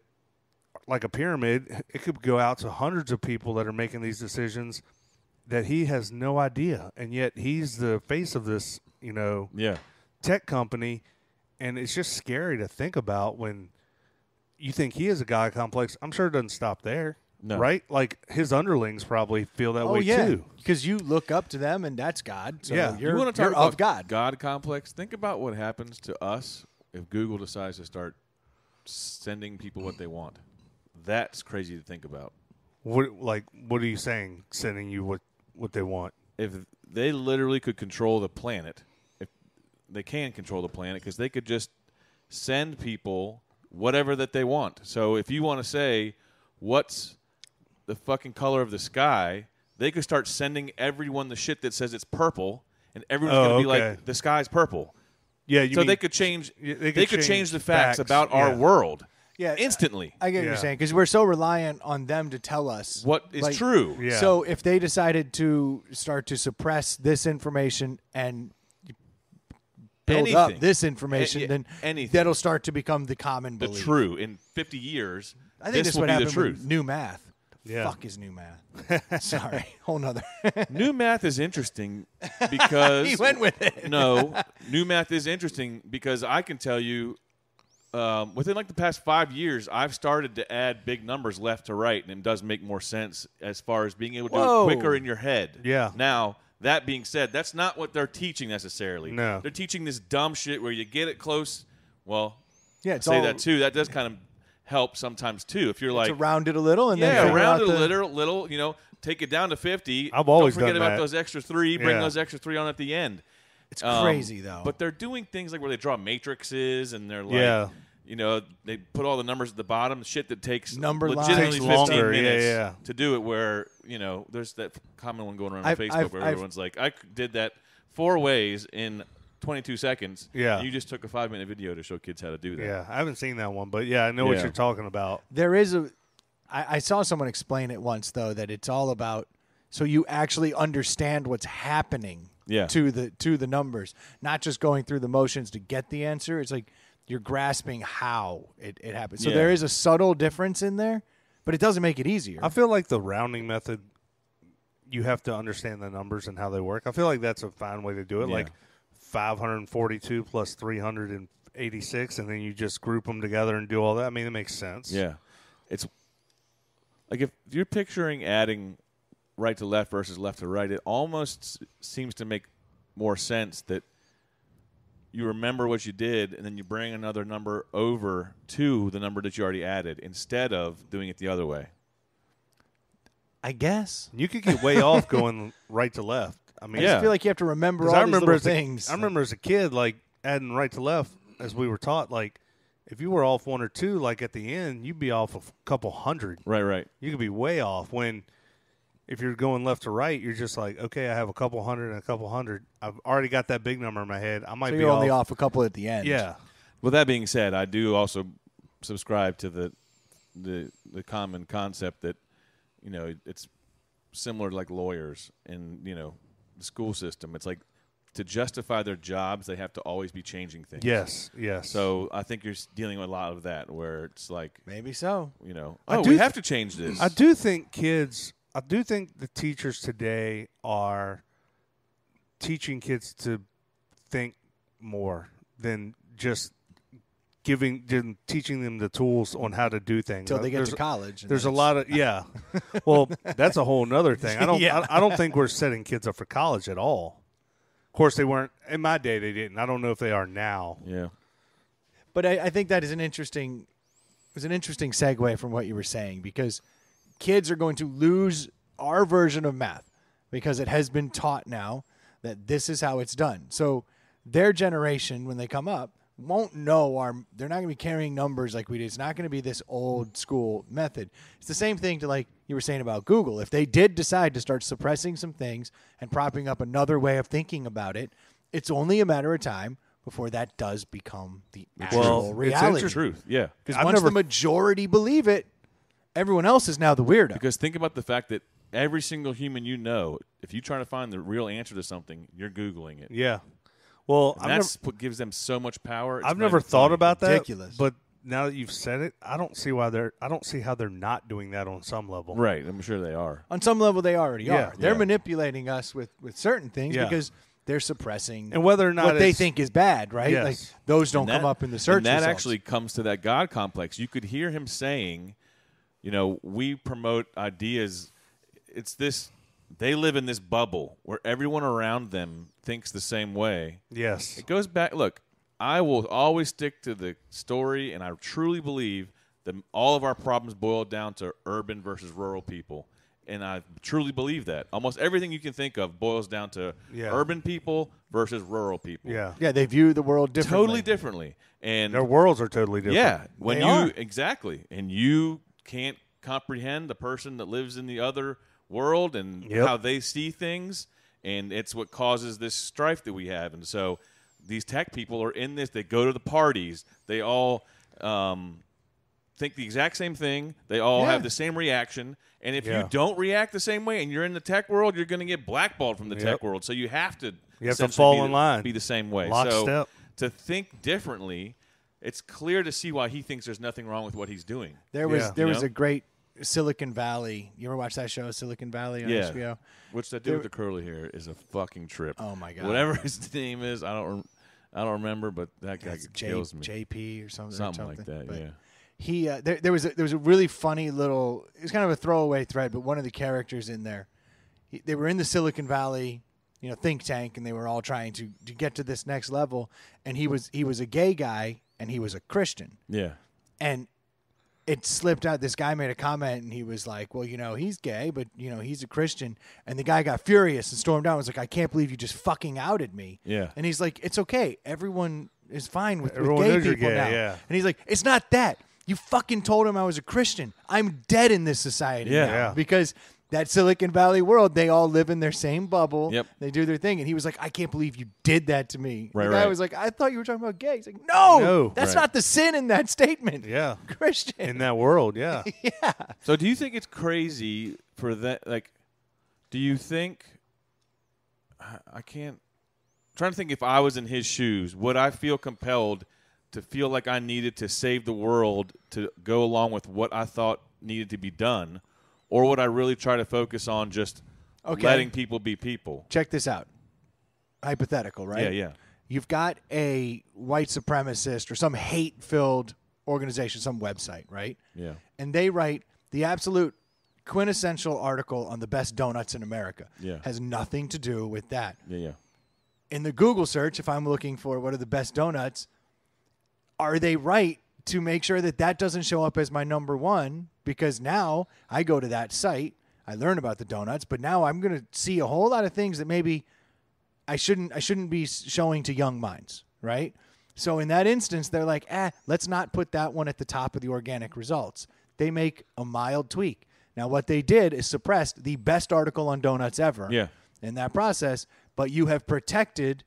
like a pyramid, it could go out to hundreds of people that are making these decisions that he has no idea, and yet he's the face of this, you know, Yeah. tech company, and it's just scary to think about when you think he is a god complex. I'm sure it doesn't stop there, No. right? Like his underlings probably feel that oh way yeah, too. because you look up to them, and that's God. So Yeah. you're, you want to talk you're about of God. God complex? Think about what happens to us if Google decides to start sending people what they want. That's crazy to think about. What like what are you saying? Sending you what what they want? If they literally could control the planet, if they can control the planet, because they could just send people whatever that they want. So if you want to say what's the fucking color of the sky, they could start sending everyone the shit that says it's purple, and everyone's Oh, going to be okay. like, the sky's purple. Yeah, you so mean- they could change. Yeah, they, they could could change, change the facts, facts, about our world. Yeah, instantly. I get what Yeah. you're saying because we're so reliant on them to tell us what is like- true? Yeah. So if they decided to start to suppress this information and build up this information, A- then anything. that'll start to become the common belief. The true in 50 years. I think this this will what be the happened truth. new math. Yeah. Fuck is new math. Sorry, whole nother. new math is interesting because he went with it. no, new math is interesting because I can tell you, um, within like the past five years, I've started to add big numbers left to right, and it does make more sense as far as being able to Whoa. do it quicker in your head. Yeah. Now that being said, that's not what they're teaching necessarily. No. they're teaching this dumb shit where you get it close. Well, Yeah, it's say all, that too. That does kind of help sometimes too. If you're like to round it a little and yeah, then figure round out it a little, little. You know, take it down to fifty. I've always Don't forget done about that. those extra three. Bring Yeah. those extra three on at the end. It's Um, crazy though. But they're doing things like where they draw matrices and they're like, Yeah. you know, they put all the numbers at the bottom. Shit that takes Number legitimately Takes fifteen longer, yeah, minutes yeah. to do it. Where you know, there's that common one going around on I've- Facebook I've- where I've- everyone's like, I did that four ways in 22 seconds. Yeah. and you just took a five minute video to show kids how to do that. Yeah, I haven't seen that one, but yeah, I know what you're talking about. There is a. I, I saw someone explain it once though that it's all about so you actually understand what's happening Yeah. to the to the numbers, not just going through the motions to get the answer. It's like you're grasping how it, it happens. So Yeah. there is a subtle difference in there, but it doesn't make it easier. I feel like the rounding method, you have to understand the numbers and how they work. I feel like that's a fine way to do it. Yeah. Like 542 plus 386, and then you just group them together and do all that. I mean, it makes sense. Yeah, it's like if you're picturing adding right to left versus left to right, it almost seems to make more sense that you remember what you did and then you bring another number over to the number that you already added instead of doing it the other way. I guess. You could get way off going right to left. I mean, I Yeah. just feel like you have to remember 'cause all I these remember little as a, things. I remember as a kid, like adding right to left as we were taught. Like, if you were off one or two, like at the end, you'd be off a couple hundred. Right, right. you could be way off when if you're going left to right you're just like okay i have a couple hundred and a couple hundred i've already got that big number in my head i might so be you're only off. off a couple at the end. yeah With that being said, I do also subscribe to the the the common concept that you know it's similar to like lawyers and you know the school system. It's like to justify their jobs, they have to always be changing things. yes yes So I think you're dealing with a lot of that, where it's like Maybe so. you know, I oh, do we th- have to change this. i do think kids i do think the teachers today are teaching kids to think more than just giving than teaching them the tools on how to do things Until they get There's- to college. There's a lot of yeah. Well, that's a whole nother thing. I don't. Yeah. I, I don't think we're setting kids up for college at all. Of course, they weren't in my day. They didn't. I don't know if they are now. yeah, But I, I think that is an interesting was an interesting segue from what you were saying because kids are going to lose our version of math because it has been taught now that this is how it's done. So their generation, when they come up, won't know our. They're not going to be carrying numbers like we did. It's not going to be this old school method. It's the same thing to like you were saying about Google. If they did decide to start suppressing some things and propping up another way of thinking about it, it's only a matter of time before that does become the actual Well, it's reality. interesting. Truth, yeah. Because once never- the majority believe it, everyone else is now the weirdo. Because think about the fact that every single human you know, if you try to find the real answer to something, you're googling it. Yeah. Well, And I've never, that's what gives them so much power. It's I've never thought funny. about that. Ridiculous. But now that you've said it, I don't see why they're. I don't see how they're not doing that on some level. Right, I'm sure they are. On some level, they already Yeah. are. They're Yeah. manipulating us with, with certain things Yeah. because they're suppressing And whether or not what they it's- think is bad, right? Yes. Like those don't And come that- up in the search. And that results. actually comes to that God complex. You could hear him saying, you know, we promote ideas. It's this. They live in this bubble where everyone around them thinks the same way. Yes. It goes back. Look, I will always stick to the story, and I truly believe that all of our problems boil down to urban versus rural people. And I truly believe that. Almost everything you can think of boils down to Yeah. urban people versus rural people. Yeah. yeah, they view the world differently. Totally differently. And Their worlds are totally different. yeah, when They you are. exactly, and you can't comprehend the person that lives in the other world and Yep. how they see things, and it's what causes this strife that we have. And so, these tech people are in this. They go to the parties. They all um, think the exact same thing. They all Yeah. have the same reaction. And if Yeah. you don't react the same way, and you're in the tech world, you're going to get blackballed from the Yep. tech world. So you have to You have to fall in line. be the same way. Lockstep. So to think differently, it's clear to see why he thinks there's nothing wrong with what he's doing. There was Yeah. there You was know? a great Silicon Valley. You ever watch that show, Silicon Valley on Yeah. HBO? Which that There- dude with the curly hair is a fucking trip. Oh, my God. Whatever his name is, I don't, rem- I don't remember, but that guy It's J, kills me. JP or something. or something like that. But Yeah. He uh, there there was a, there was a really funny little. It was kind of a throwaway thread, but one of the characters in there, he, they were in the Silicon Valley, you know, think tank, and they were all trying to to get to this next level. And he was he was a gay guy, and he was a Christian, Yeah. and it slipped out. This guy made a comment, and he was like, "Well, you know, he's gay, but you know, he's a Christian." And the guy got furious and stormed out. and Was like, "I can't believe you just fucking outed me." Yeah. And he's like, "It's okay. Everyone is fine with, with gay people gay, now." yeah. And he's like, "It's not that. You fucking told him I was a Christian. I'm dead in this society Yeah. now Yeah. because." That Silicon Valley world, they all live in their same bubble. Yep. They do their thing. And he was like, I can't believe you did that to me. Right, the guy right. was like, I thought you were talking about gay. He's like, No, No. that's Right. not the sin in that statement. Yeah. Christian. In that world, yeah. yeah. So do you think it's crazy for that? Like, do you think? I- I can't. I'm trying to think if I was in his shoes, would I feel compelled to feel like I needed to save the world to go along with what I thought needed to be done, or would I really try to focus on just Okay. letting people be people? Check this out. Hypothetical, right? Yeah, yeah. You've got a white supremacist or some hate filled organization, some website, right? Yeah. And they write the absolute quintessential article on the best donuts in America. Yeah. Has nothing to do with that. Yeah, yeah. in the Google search, if I'm looking for what are the best donuts, are they right to make sure that that doesn't show up as my number one? Because now I go to that site, I learn about the donuts, but now I'm going to see a whole lot of things that maybe I shouldn't I shouldn't be showing to young minds, right? So in that instance, they're like, eh, let's not put that one at the top of the organic results. They make a mild tweak. Now, what they did is suppressed the best article on donuts ever Yeah. in that process, but you have protected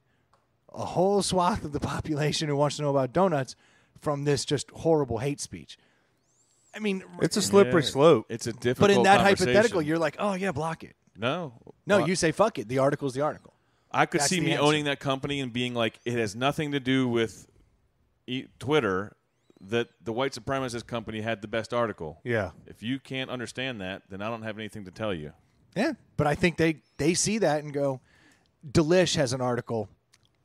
a whole swath of the population who wants to know about donuts from this just horrible hate speech. I mean, It's a slippery Yeah. slope. It's a difficult. but in that hypothetical, you're like, oh yeah, block it. no, No, Well, you say fuck it. The article's the article. I could That's see me answer. owning that company and being like, it has nothing to do with e- Twitter. That the white supremacist company had the best article. Yeah. If you can't understand that, then I don't have anything to tell you. Yeah, but I think they they see that and go, Delish has an article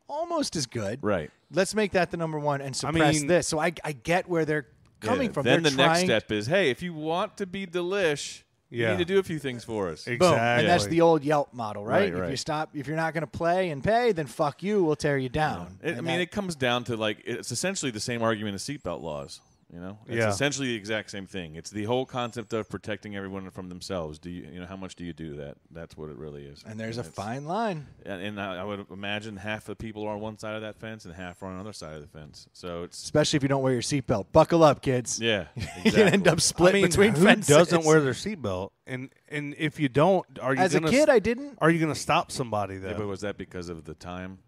almost as good. Right. Let's make that the number one and suppress mean- this. So I I get where they're coming Yeah. from. Then They're the next step is, hey, if you want to be delish, Yeah. you need to do a few things for us. Exactly. Boom. And that's the old Yelp model, right? Right, If you stop, if you're not going to play and pay, then fuck you. We'll tear you down. It, I And mean, that- it comes down to like it's essentially the same argument as seatbelt laws. You know, it's Yeah. essentially the exact same thing. It's the whole concept of protecting everyone from themselves. Do you, you know, how much do you do that? That's what it really is. And there's a fine line. And, and I, I would imagine half the people are on one side of that fence and half are on another side of the fence. So it's Especially if you don't wear your seatbelt. Buckle up, kids. yeah, you can end up split I mean, between who fences. doesn't wear their seatbelt? And and if you don't, are you As a gonna kid, I didn't. are you going to stop somebody though? Yeah, but was that because of the time,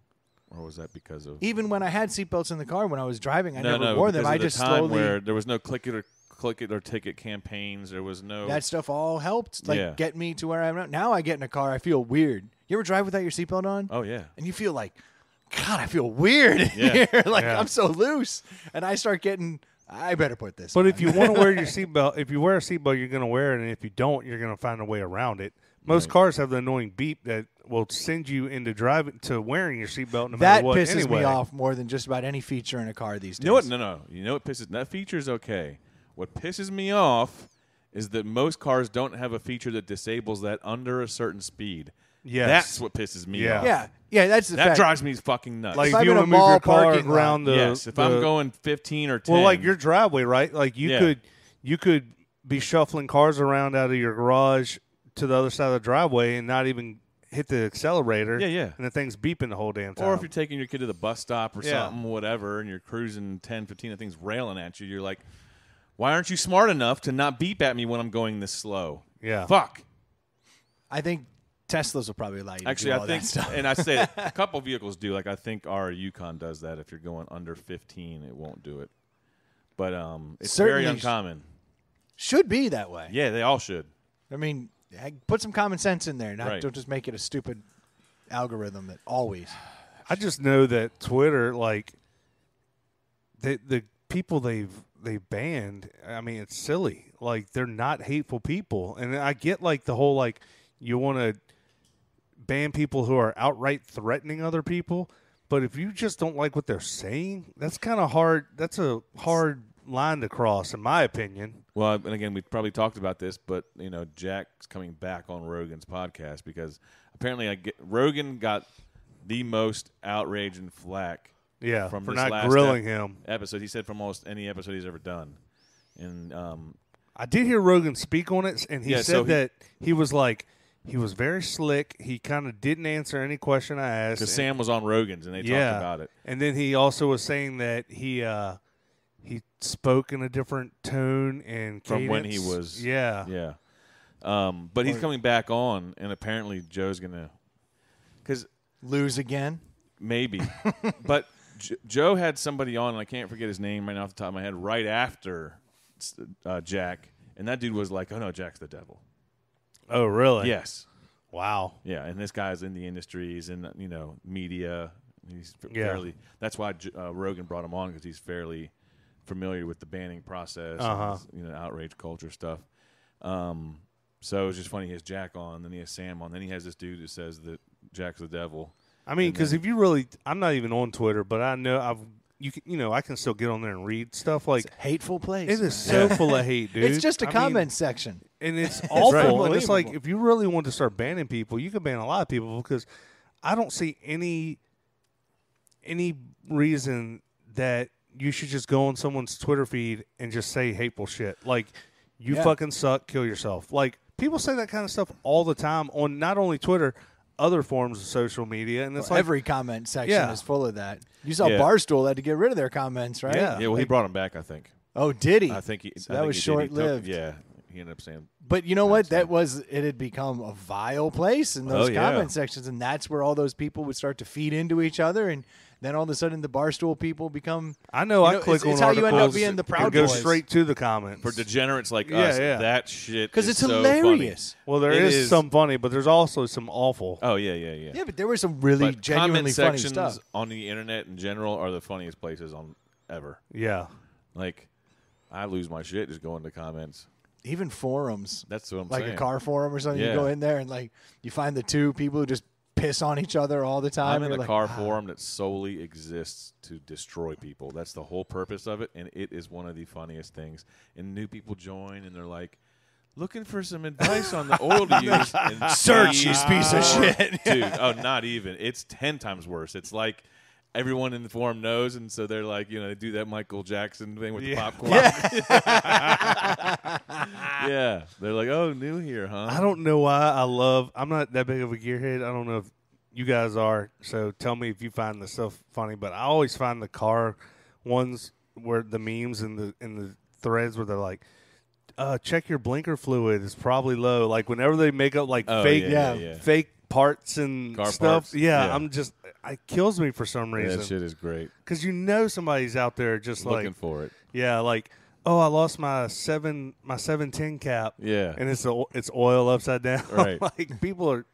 or was that because of Even when I had seatbelts in the car when I was driving, I no, never no, wore them. of I the just time slowly. where there was no click it or click it or ticket campaigns. There was no that stuff all helped, like Yeah. get me to where I'm at. Now I get in a car, I feel weird. You ever drive without your seatbelt on? Oh yeah, and you feel like, God, I feel weird in Yeah. here. like Yeah. I'm so loose, and I start getting. I better put this. But on. if you want to wear your seatbelt, if you wear a seatbelt, you're going to wear it, and if you don't, you're going to find a way around it. Most Right. cars have the annoying beep that will send you into driving to wearing your seatbelt no that matter what. pisses anyway. me off more than just about any feature in a car these days. You know what? No, no. You know what pisses that feature's okay. What pisses me off is that most cars don't have a feature that disables that under a certain speed. Yeah, That's what pisses me Yeah. off. Yeah, yeah, that's the That fact. drives me fucking nuts. Like If if, you want to move your car parking lot- around the yes, if the- I'm going 15 or 10. well, like your driveway, right? Like you Yeah. could you could be shuffling cars around out of your garage to the other side of the driveway and not even hit the accelerator. Yeah, yeah. And the thing's beeping the whole damn time. Or if you're taking your kid to the bus stop or Yeah. something, whatever, and you're cruising 10, 15, and thing's railing at you, you're like, why aren't you smart enough to not beep at me when I'm going this slow? Yeah. Fuck. I think Teslas will probably allow you. To Actually, do I think, that stuff. and I say it, a couple vehicles do. Like I think our Yukon does that. If you're going under 15, it won't do it. But um, it's very Certainly sh- uncommon. should be that way. Yeah, they all should. I mean, heck, put some common sense in there. Not Right. don't just make it a stupid algorithm that always. I just know that Twitter, like the the people they've they banned. I mean, it's silly. Like they're not hateful people, and I get like the whole like you want to ban people who are outright threatening other people, but if you just don't like what they're saying, that's kind of hard. That's a hard line to cross, in my opinion. Well, and again, we probably talked about this, but you know, Jack's coming back on Rogan's podcast because apparently, I get, Rogan got the most outrage and flack Yeah, from for not grilling ep- him. episode. He said from almost any episode he's ever done, and um, I did hear Rogan speak on it, and he Yeah, said so he- that he was like, he was very slick. He kind of didn't answer any question I asked. because Sam was on Rogan's and they yeah, talked about it. And then he also was saying that he uh, he spoke in a different tone and From when he was- yeah Yeah. Um, but he's coming back on, and apparently Joe's gonna, because Lose again. maybe, but J- Joe had somebody on, and I can't forget his name right now off the top of my head. Right after uh, Jack, and that dude was like, "Oh no, Jack's the devil." Oh really? Yes, Wow. yeah, and this guy's in the industries and in you know media. He's f- Yeah. fairly. That's why J- uh, Rogan brought him on because he's fairly familiar with the banning process, Uh-huh. and, you know, outrage culture stuff. Um, so it's just funny. He has Jack on, then he has Sam on, then he has this dude that says that Jack's the devil. I mean, because if you really, I'm not even on Twitter, but I know I've you can, you know I can still get on there and read stuff like. It's a hateful place. It is man. so full of hate, dude. It's just a I mean, comment section. and it's awful. and it's like if you really want to start banning people, you can ban a lot of people because I don't see any any reason that you should just go on someone's Twitter feed and just say hateful shit like you Yeah. fucking suck, kill yourself. Like people say that kind of stuff all the time on not only Twitter, other forms of social media, and it's like Every comment section Yeah. is full of that. You saw Yeah. Barstool had to get rid of their comments, right? Yeah. Yeah, well, he brought them back. I think. Oh, did he? I think he. So I that think was he did. He took- short-lived. Yeah, he ended up saying, But you know what? That's That was it had become a vile place in those Oh, yeah. comment sections, and that's where all those people would start to feed into each other, and then all of a sudden the barstool people become. I know, You I know, click it's- on it's how you end up being the and Proud go Boys. straight to the comments for degenerates like Yeah, us, yeah. that shit Because it's so hilarious. Well, there It is, is- some funny, but there's also some awful. Oh yeah, yeah, yeah. Yeah, but there were some really But genuinely comment funny sections stuff. on the internet in general are the funniest places on ever. Yeah. Like, I lose my shit just going to comments. Even forums, That's what I'm like saying. a car forum or something. You go in there and like you find the two people who just piss on each other all the time. I'm in a like, car "Ah." forum that solely exists to destroy people. That's the whole purpose of it, and it is one of the funniest things. And new people join, and they're like, looking for some advice on the oil to use. And Search, you piece of shit. dude. Oh, not even. It's ten times worse. It's like everyone in the forum knows, and so they're like, you know, they do that Michael Jackson thing with Yeah. the popcorn. Yeah. they're like, oh, new here, huh? I don't know why I love. I'm not that big of a gearhead. I don't know if you guys are. So tell me if you find the stuff funny. But I always find the car ones where the memes and the in the threads where they're like, uh, "Check your blinker fluid. It's probably low." Like whenever they make up like Oh, fake, yeah, yeah, yeah. fake parts and Car stuff. parts, Yeah, yeah. I'm just. It kills me for some Yeah, that reason shit is great. because you know somebody's out there just Looking like, for it. yeah, like. Oh, I lost my seven my seven ten cap. Yeah. and it's a, it's oil upside down. Right. like people are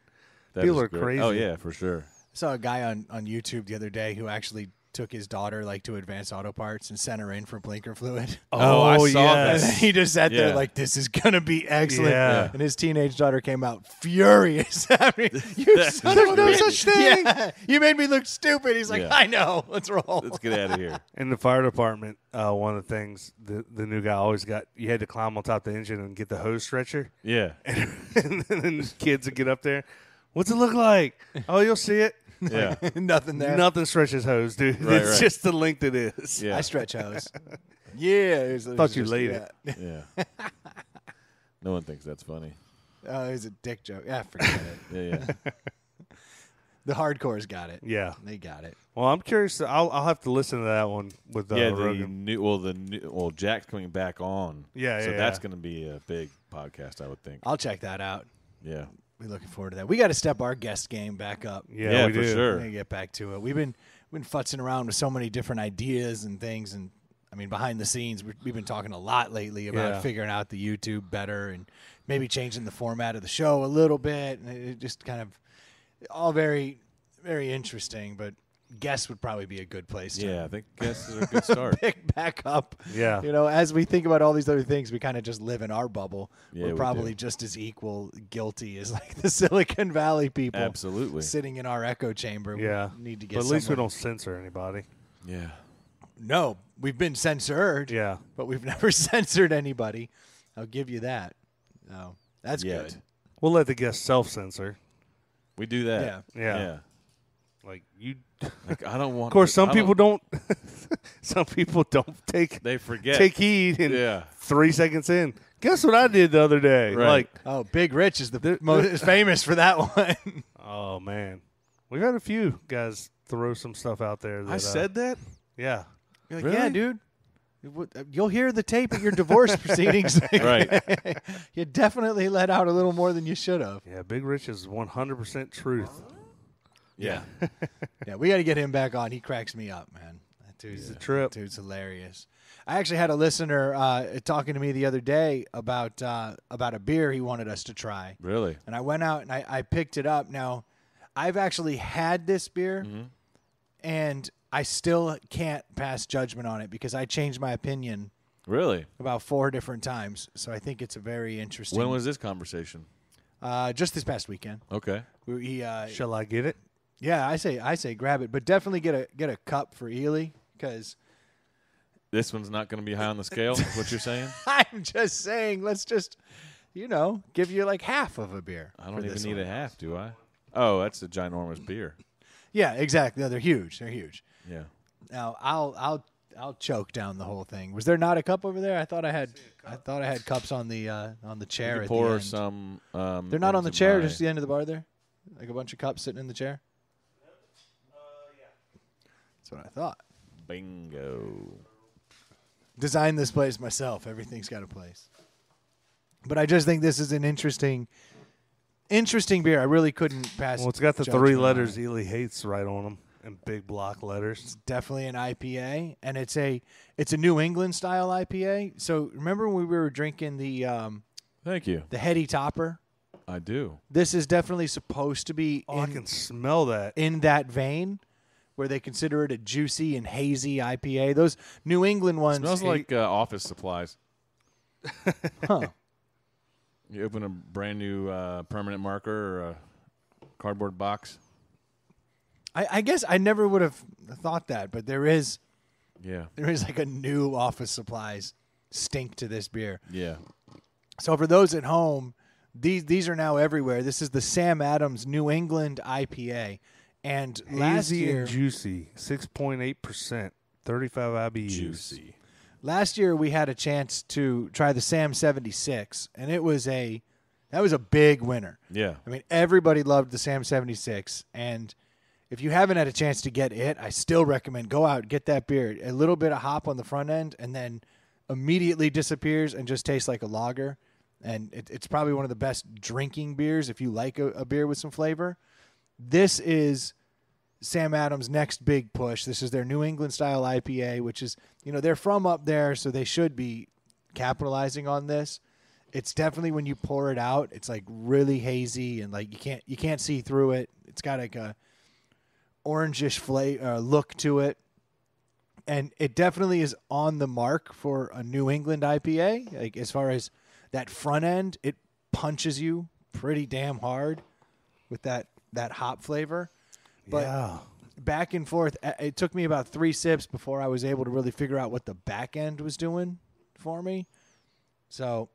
That people is are great. Oh, crazy. Oh yeah, for sure. I saw a guy on, on YouTube the other day who actually took his daughter like to Advanced Auto Parts and sent her in for blinker fluid. Oh, I saw yes. that. And he just sat there Yeah. like, "This is gonna be excellent." Yeah. And his teenage daughter came out furious. I mean, you son of a There's no bitch. such thing. Yeah. You made me look stupid. He's like, Yeah. "I know. Let's roll." Let's get out of here. In the fire department, uh, one of the things the the new guy always got you had to climb on top of the engine and get the hose stretcher, Yeah. and then the kids would get up there. What's it look like? Oh, you'll see it. Yeah. Nothing there. Nothing stretches hose, dude. Right, it's right. just the length it is. Yeah. I stretch hose. yeah. It was, it Thought you just- laid yeah. it. Yeah. no one thinks that's funny. Oh, it was a dick joke. Yeah, forget it. Yeah, yeah. The hardcores got it. Yeah. They got it. Well, I'm curious. I'll I'll have to listen to that one with uh, yeah, the Rogan. new well, the new, well, Jack's coming back on. Yeah, so yeah, that's yeah. going to be a big podcast, I would think. I'll check that out. Yeah, We're looking forward to that. We got to step our guest game back up. Yeah, Yeah, we for do. sure. We're get back to it. We've been we've been futzing around with so many different ideas and things, and I mean behind the scenes, we- we've been talking a lot lately about Yeah. figuring out the YouTube better and maybe changing the format of the show a little bit, and it just kind of all very very interesting. But guests would probably be a good place to yeah. I think guess is a good start. pick back up. Yeah. You know, as we think about all these other things, we kind of just live in our bubble. Yeah, We're probably do. just as equal guilty as like the Silicon Valley people. Absolutely. Sitting in our echo chamber. Yeah. We need to get But at least we don't censor anybody. Yeah. No, we've been censored. Yeah. But we've never censored anybody. I'll give you that. No. That's Yet. good. We'll let the guests self censor. We do that. Yeah. Yeah. Yeah. Like you. Like I don't want. Of course, some I don't- people don't. some people don't take they forget. take heed. And Yeah. three seconds in, guess what I did the other day? Right. Like, Oh, Big Rich is the most famous for that one. oh man, we've had a few guys throw some stuff out there. That, I uh, said that. yeah. You're like, Really? yeah, dude. It would- uh, You'll hear the tape at your divorce proceedings. Right. you definitely let out a little more than you should have. Yeah, Big Rich is 100% truth. Yeah. Yeah, we got to get him back on. He cracks me up, man. That dude's a trip. that dude's hilarious. I actually had a listener uh, talking to me the other day about uh, about a beer he wanted us to try, Really. and I went out and I, I picked it up. Now, I've actually had this beer, Mm-hmm. and I still can't pass judgment on it because I changed my opinion Really. about four different times. So I think it's a very interesting. When was this conversation? uh, just this past weekend? Okay. We, he, uh, Shall I get it? Yeah, I say I say grab it, but definitely get a get a cup for Ely because This one's not going to be high on the scale. is what you're saying? I'm just saying, let's just you know give you like half of a beer. I don't even need one. a half, do I? Oh, that's a ginormous beer. Yeah, exactly. No, they're huge. They're huge. Yeah. Now I'll I'll I'll choke down the whole thing. Was there not a cup over there? I thought I had I thought I had cups on the uh, on the chair. You the pour end. some. Um, They're not on the chair, just the end of the bar there, like a bunch of cups sitting in the chair. That's what I thought. Bingo. Designed this place myself. Everything's got a place. But I just think this is an interesting, interesting beer. I really couldn't pass. Well, it's got the three letters it. Ely hates right on them in big block letters. It's definitely an IPA, and it's a it's a New England style IPA. So remember when we were drinking the um, Thank you. the heady topper? I do. This is definitely supposed to be Oh, I can smell that. in that vein, where they consider it a juicy and hazy IPA. Those New England ones smells eh, like uh, office supplies. huh. You open a brand new uh, permanent marker or a cardboard box. I, I guess I never would have thought that, but there is Yeah. there is like a new office supplies stink to this beer. Yeah. So for those at home, these these are now everywhere. This is the Sam Adams New England IPA, And last Hazy year, and juicy, six point eight percent, thirty five IBUs. Juicy. last year we had a chance to try the Sam 76 and it was a that was a big winner. Yeah. I mean, everybody loved the Sam 76 and if you haven't had a chance to get it, I still recommend go out get that beer. A little bit of hop on the front end and then immediately disappears and just tastes like a lager. And it, it's probably one of the best drinking beers if you like a, a beer with some flavor. This is Sam Adams' next big push. This is their New England style IPA, which is, you know, they're from up there, so they should be capitalizing on this. It's definitely when you pour it out, it's like really hazy and like you can't you can't see through it. It's got like a orangish flavor uh, look to it, and it definitely is on the mark for a New England IPA. Like as far as that front end, it punches you pretty damn hard with that that hop flavor. But yeah. back and forth, it took me about three sips before I was able to really figure out what the back end was doing for me. So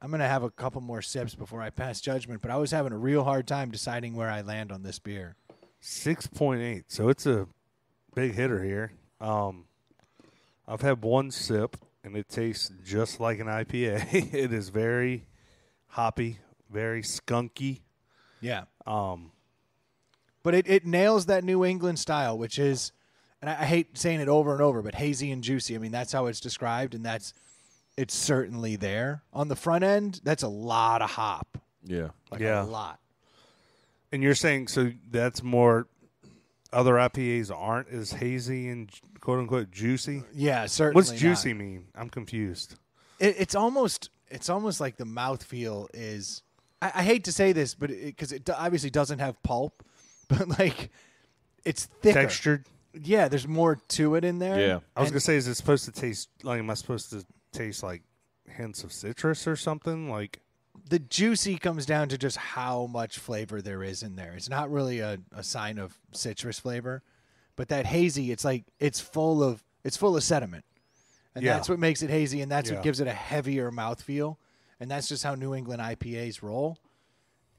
I'm gonna have a couple more sips before I pass judgment. But I was having a real hard time deciding where I land on this beer. Six point eight. So it's a big hitter here. Um, I've had one sip and it tastes just like an IPA. it is very hoppy, very skunky. Yeah. Um, but it, it nails that New England style, which is, and I, I hate saying it over and over, but hazy and juicy. I mean, that's how it's described, and that's it's certainly there on the front end. That's a lot of hop, Yeah. like Yeah. a lot. and you're saying so that's more. Other IPAs aren't as hazy and quote unquote juicy. Yeah, certainly. What's not. juicy mean? I'm confused. It, it's almost it's almost like the mouthfeel is. I, I hate to say this, but because it, do- obviously doesn't have pulp, but like it's thicker. Textured. Yeah, there's more to it in there. Yeah. I was And- gonna say, is it supposed to taste like? Am I supposed to taste like hints of citrus or something? Like, the juicy comes down to just how much flavor there is in there. It's not really a, a sign of citrus flavor, but that hazy, it's like it's full of it's full of sediment, and Yeah. that's what makes it hazy, and that's Yeah. what gives it a heavier mouthfeel, and that's just how New England IPAs roll.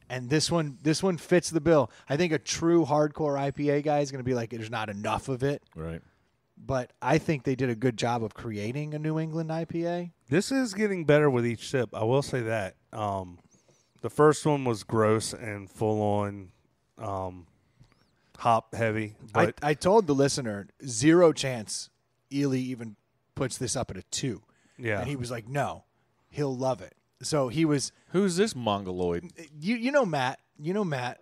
And this one, this one fits the bill. I think a true hardcore IPA guy is going to be like, "There's not enough of it," Right. but I think they did a good job of creating a New England IPA. this is getting better with each sip. I will say that. Um, the first one was gross and full on, um, hop heavy. I, But I told the listener zero chance Ely even puts this up at a two. yeah, And he was like, no, he'll love it. So he was, Who's this mongoloid? you you know Matt, you know Matt.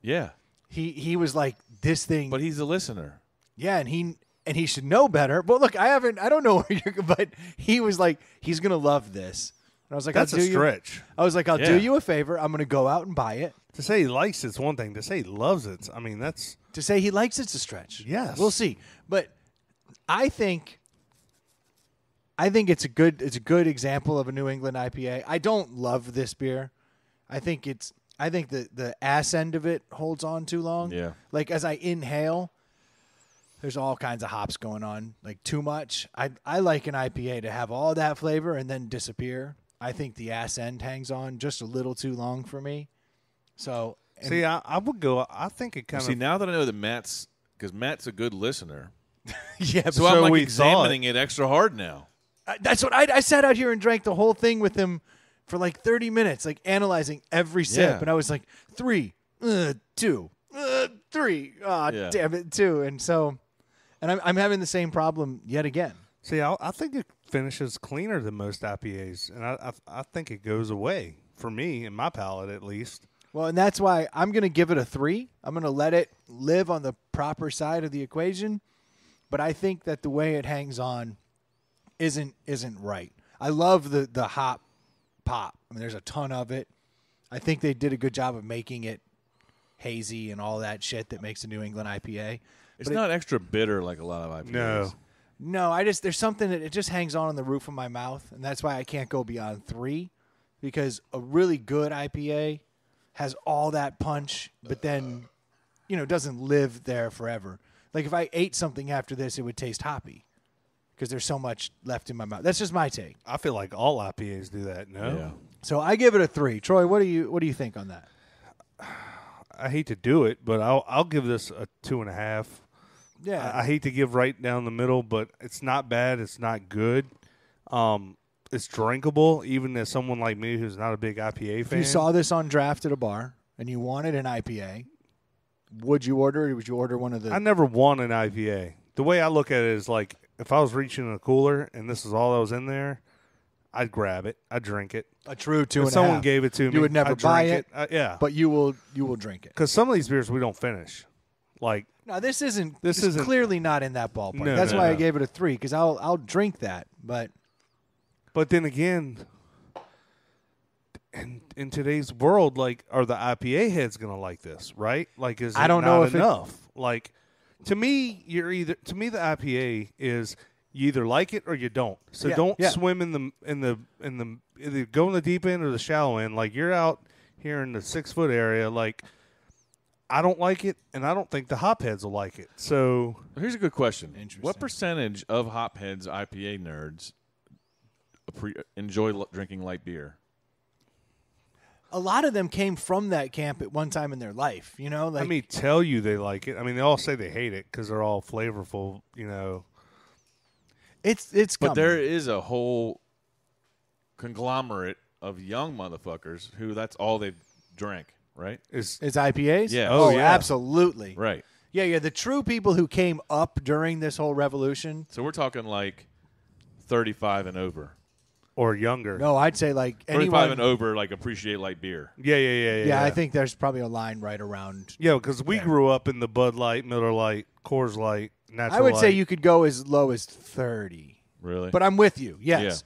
Yeah. He he was like this thing, But he's a listener. yeah, and he and he should know better. But look, I haven't, I don't know where you're, but he was like, he's gonna love this. And I was like, that's I'll a do you- stretch. I was like, I'll Yeah. do you a favor. I'm gonna go out and buy it. To say he likes it's one thing. To say he loves it, I mean that's To say he likes it's a stretch. Yes. we'll see. But I think, I think it's a good it's a good example of a New England IPA. I don't love this beer. I think it's I think the the ass end of it holds on too long. Yeah. Like as I inhale, there's all kinds of hops going on. Like too much. I I like an IPA to have all that flavor and then disappear. I think the ass end hangs on just a little too long for me. So and- see. I, I would go. I think it kind See, of. See now that I know that Matt's, because Matt's a good listener, yeah, so, So I'm like we examining it extra hard now. I- that's what I, I sat out here and drank the whole thing with him for like 30 minutes, like analyzing every sip. Yeah. And I was like, three, uh, two, uh, three, ah, Yeah. damn it, two. And so, and I'm, I'm having the same problem yet again. See, I, I think it finishes cleaner than most IPAs, and I, I I think it goes away for me in my palate at least. Well, and that's why I'm going to give it a three. I'm going to let it live on the proper side of the equation. But I think that the way it hangs on isn't isn't right. I love the the hop pop. I mean, there's a ton of it. I think they did a good job of making it hazy and all that shit that makes a New England IPA. It's But it- not extra bitter like a lot of IPAs. No. No, I just there's something that it just hangs on on the roof of my mouth, and that's why I can't go beyond three, because a really good IPA has all that punch, but then, you know, doesn't live there forever. Like if I ate something after this, it would taste hoppy, because there's so much left in my mouth. That's just my take. I feel like all IPAs do that. No, Yeah. So I give it a three. Troy, what do you what do you think on that? I hate to do it, but I'll I'll give this a two and a half. Yeah, I, I hate to give right down the middle, but it's not bad. It's not good. Um, it's drinkable, even as someone like me who's not a big IPA fan. if you saw this on draft at a bar and you wanted an IPA, would you order it? Or would you order one of the? I never want an IPA. The way I look at it is like if I was reaching in a cooler and this is all that was in there, I'd grab it. I'd drink it. a true two if and a someone half. gave it to me, you would never I'd buy drink it, Uh, yeah, but you will you will drink it. because some of these beers we don't finish. Like No, this isn't. This is clearly not in that ballpark. No, That's no, why I gave it a three because I'll I'll drink that. But But then again, in in today's world, like, are the IPA heads gonna like this? Right? Like, is I don't know if it- enough? like, to me, you're either to me the IPA is you either like it or you don't. So Yeah, don't yeah. swim in the in the in the either go in the deep end or the shallow end. Like you're out here in the six foot area, like. I don't like it, and I don't think the hopheads will like it. So Here's a good question. Interesting. What percentage of hopheads IPA nerds appre- enjoy l- drinking light beer? A lot of them came from that camp at one time in their life. You know, like Let me tell you, they like it. I mean, they all say they hate it because they're all flavorful. You know, it's it's But coming. there is a whole conglomerate of young motherfuckers who that's all they drank, right? is it's IPAs. Yeah. Oh, Oh, yeah. absolutely. Right. Yeah, yeah. The true people who came up during this whole revolution. So we're talking like 35 and over. Or younger. No, I'd say like 35 anyone. and over like appreciate light beer. Yeah, yeah, yeah, yeah. yeah, I think there's probably a line right around. Yeah, because we grew up in the Bud Light, Miller Lite, Coors Light, Natural. I would say Light. you could go as low as thirty. Really? But I'm with you. Yes.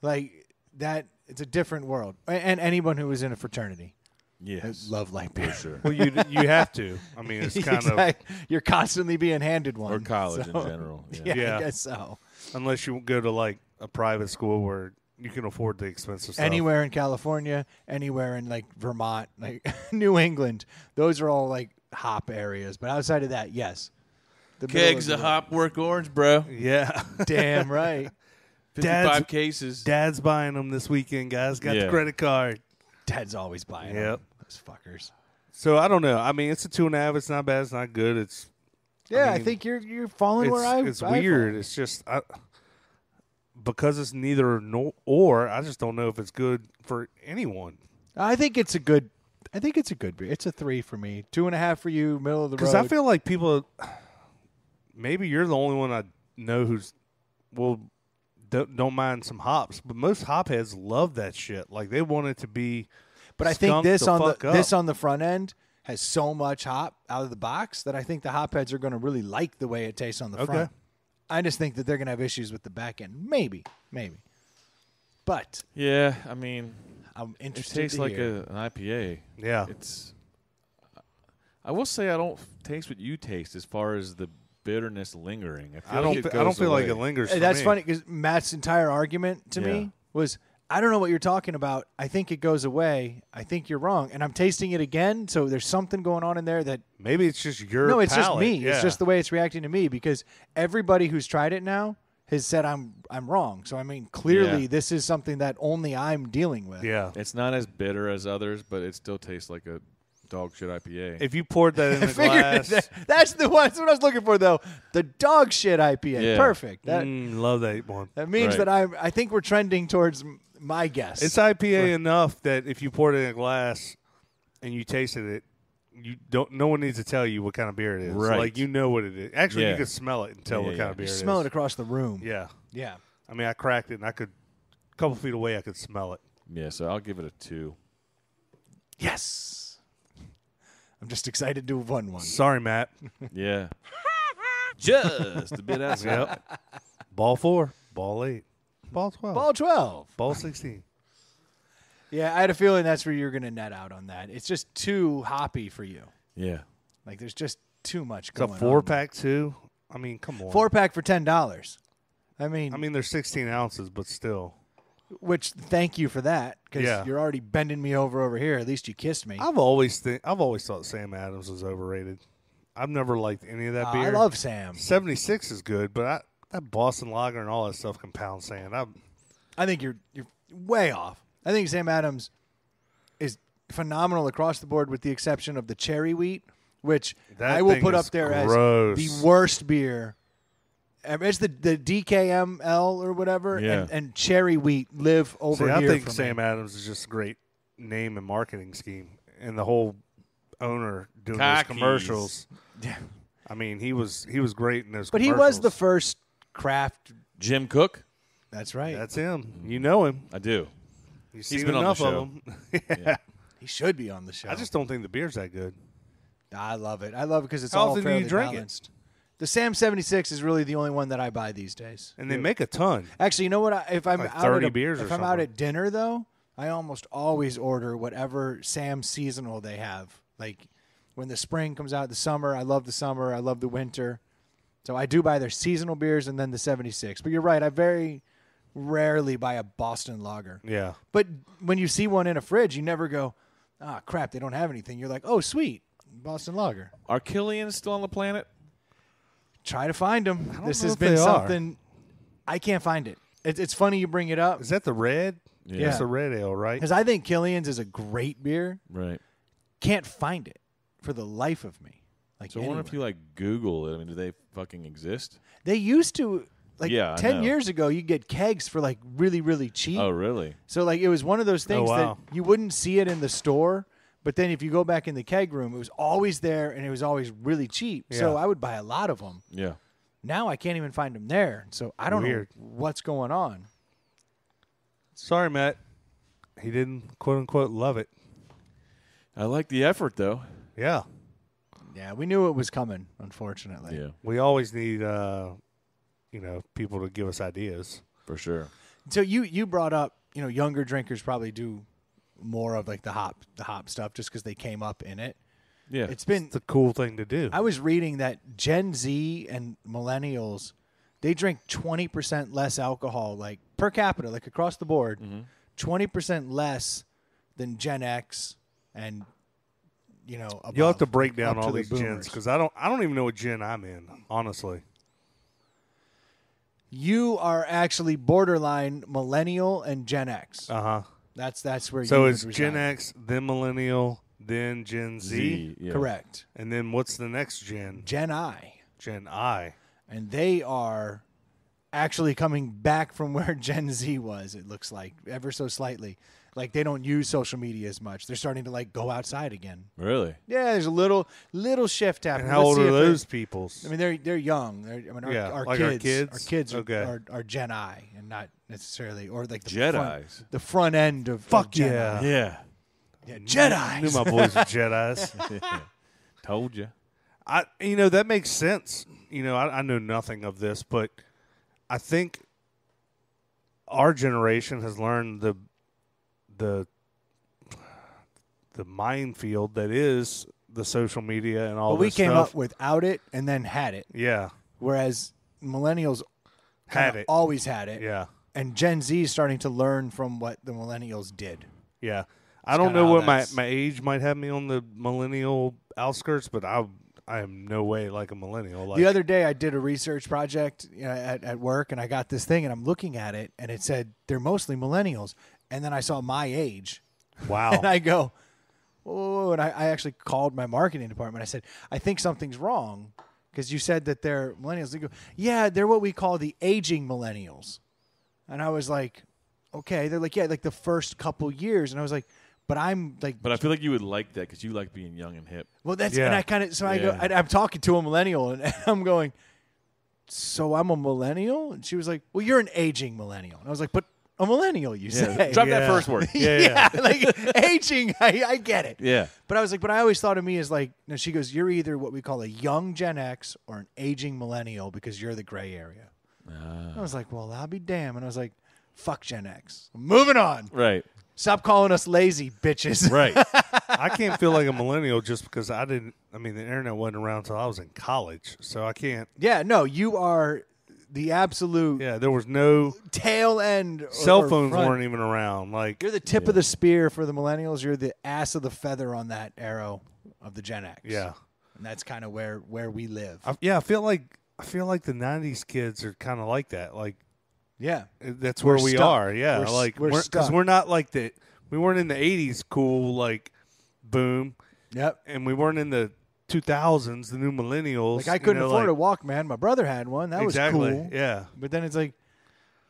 Like that it's a different world. A- And anyone who was in a fraternity. yes. Love light beer. For sure. Well, you you have to. I mean, it's kind of Exact- You're constantly being handed one. or college so- in general. Yeah. Yeah, Yeah. I guess so. unless you go to like a private school where you can afford the expensive stuff. Anywhere in California, anywhere in like Vermont, like New England, those are all like hop areas. But outside of that, yes. The middle Kegs of of the- hop work orange, bro. Yeah, Damn right. 55 Dad's- cases. Dad's buying them this weekend, guys. Got Yeah. the credit card. Dad's always buying them. Yep. Those fuckers. So I don't know. I mean, it's a two and a half. It's not bad. It's not good. It's Yeah, I, mean, think you're you're falling it's, where I. it's I weird. fall. It's just I, because it's neither nor or. I just don't know if it's good for anyone. I think it's a good. I think it's a good beer. It's a three for me. Two and a half for you. Middle of the road. Because I feel like people, maybe you're the only one I know who's well don't, don't mind some hops, but most hop heads love that shit. Like they want it to be. But I think this the on the up. this on the front end has so much hop out of the box that I think the hopheads are going to really like the way it tastes on the Okay. front. I just think that they're going to have issues with the back end. Maybe, maybe. But Yeah, I mean, I'm interested. it interested. tastes to like hear. a, an IPA. Yeah, It's. I will say I don't taste what you taste as far as the bitterness lingering. I, feel I don't. it fe- I don't goes feel like it lingers. Hey, for that's me. funny because Matt's entire argument to Yeah. me was, I don't know what you're talking about. I think it goes away. I think you're wrong, and I'm tasting it again. So there's something going on in there that Maybe it's just your. no, it's just me. Yeah. It's just the way it's reacting to me because everybody who's tried it now has said I'm I'm wrong. So I mean, clearly Yeah. this is something that only I'm dealing with. Yeah. It's not as bitter as others, but it still tastes like a dog shit IPA. If you poured that in I a figured glass, that, that's the one. That's what I was looking for, though. The dog shit IPA. Yeah. Perfect. That mm, love that one. that means Right. that I'm. I think we're trending towards m- my guess. It's IPA enough that if you poured it in a glass and you tasted it, you don't. No one needs to tell you what kind of beer it is. Right. Like you know what it is. Actually, you Yeah. can smell it and tell Yeah, what yeah. kind of beer you it smell is. it across the room. Yeah. Yeah. I mean, I cracked it and I could, a couple feet away, I could smell it. yeah, so I'll give it a two. Yes. I'm just excited to have won one. Sorry, Matt. Yeah. Just a bit outside. Yep. Ball four, ball eight, ball twelve, Ball twelve. ball sixteen. Yeah, I had a feeling that's where you're going to net out on that. It's just too hoppy for you. Yeah. Like there's just too much It's a going four on. pack too. I mean, come on. Four pack for ten dollars. I mean, I mean, they're sixteen ounces, but still. which thank you for that because Yeah. you're already bending me over over here. At least you kissed me. I've always think I've always thought Sam Adams was overrated. I've never liked any of that Uh, beer. I love Sam. seventy six is good, but I, that Boston Lager and all that stuff can pound sand. I, I think you're you're way off. I think Sam Adams is phenomenal across the board, with the exception of the cherry wheat, which That I will put up there gross. as the worst beer. It's the the DKML or whatever, Yeah. and, and cherry wheat live over See, I think Sam me. Adams is just a great name and marketing scheme, and the whole owner doing Cockies. those commercials. Yeah. I mean, he was he was great in those. But he was the first craft. Jim Koch. That's right. That's him. You know him. I do. You've seen been on the enough show. of him. yeah. he should be on the show. I just don't think the beer's that good. I love it. I love it because it's How all often do you fairly drink it? balanced. The Sam seventy six is really the only one that I buy these days. And they make a ton. Actually, you know what? I, if I'm Like out 30 at a, beers or if I'm out something. at dinner though, I almost always order whatever Sam seasonal they have. Like when the spring comes out, the summer. I love the summer. I love the winter. So I do buy their seasonal beers and then the seventy six. But you're right. I very rarely buy a Boston lager. Yeah. But when you see one in a fridge, you never go, ah, crap, they don't have anything. You're like, oh, sweet, Boston lager. Are Killians still on the planet? Try to find them. This know has if been something. I can't find it. it. It's funny you bring it up Is that the red? Yeah. That's the red ale, right? because I think Killian's is a great beer. Right. Can't find it for the life of me. Like So I wonder if you like Google it. I mean, do they fucking exist? they used to like Yeah, I ten know. years ago, you get kegs for like really really cheap. Oh, really? So like it was one of those oh, things wow. that you wouldn't see it in the store, but then if you go back in the keg room, it was always there and it was always really cheap. So Yeah. I would buy a lot of them. Yeah. Now I can't even find them there. So I don't Weird. know what's going on. Sorry, Matt. He didn't quote unquote love it. I like the effort though. Yeah. Yeah, we knew it was coming, unfortunately. Yeah, We always need uh you know, people to give us ideas. for sure. So you you brought up, you know, younger drinkers probably do more of like the hop the hop stuff just because they came up in it. Yeah. It's been It's a cool thing to do. I was reading that Gen Z and millennials they drink 20% less alcohol like per capita like across the board. 20% less than Gen X and you know above, You'll have to break down up to all the these gens boomers. because I don't I don't even know what gen I'm in, honestly. you are actually borderline millennial and Gen X. Uh huh. that's that's where you So you it's Gen. X, then millennial, then Gen Z, Z. Yeah. correct. and then what's the next gen? Gen I. Gen I. and they are actually coming back from where Gen Z was. It looks like ever so slightly. Like they don't use social media as much. They're starting to like go outside again. Really? Yeah, there's a little little shift And happening. how Let's old see are it- those peoples? I mean, they're they're young. They're, I mean, our, Yeah, our, like our kids, kids? our kids are, Okay. are, are Gen I, and not necessarily or like the Jedis. front, the front end of Fuck of Gen yeah. I. Yeah. yeah, knew my boys were Jedi's. Told you. I, you know, that makes sense. You know, I, I know nothing of this, but I think our generation has learned the the the minefield that is the social media and all. But we came stuff. up without it and then had it, yeah, whereas millennials had it. always had it. yeah, and Gen Z is starting to learn from what the millennials did. yeah. I don't know what my, my age might have me on the millennial outskirts, but I I am no way like a millennial. Like the other day, I did a research project you know, at, at work, and I got this thing, and I'm looking at it, and it said they're mostly millennials. And then I saw my age, wow, and I go, whoa, whoa, whoa. and I, I actually called my marketing department. I said, I think something's wrong because you said that they're millennials. They go, yeah, they're what we call the aging millennials. And I was like, okay. They're like, yeah, like the first couple years. And I was like, but I'm like But I feel like you would like that because you like being young and hip. Well, that's Yeah. and I kind of so I go. Yeah. I, I'm talking to a millennial, and I'm going. So I'm a millennial, and she was like, "Well, you're an aging millennial." And I was like, "But a millennial, you say?" Drop Yeah. that first word. yeah, yeah. yeah, like aging. I, I get it. Yeah. But I was like, but I always thought of me as like, no, she goes, you're either what we call a young Gen X or an aging millennial because you're the gray area. Ah. I was like, well, I'll be damned. And I was like, fuck Gen X. Moving on. Right. Stop calling us lazy bitches. Right. I can't feel like a millennial just because I didn't. I mean, the internet wasn't around until I was in college, so I can't. yeah, no, you are the absolute Yeah, there was no tail end. or- cell or phones front. weren't even around. Like, You're the tip of the spear for the millennials. You're the ass of the feather on that arrow of the Gen X. yeah, and that's kind of where where we live. I, yeah. I feel like I feel like the '90s kids are kind of like that. Like yeah, eh, that's We're where we stuck. are. Yeah, We're s- like we're because stuck. we're not like the we weren't in the '80s cool. Like boom, Yep. and we weren't in the 2000s, the new millennials. Like I couldn't know, afford like- a Walkman. My brother had one. That exactly. was cool. Yeah. But then it's like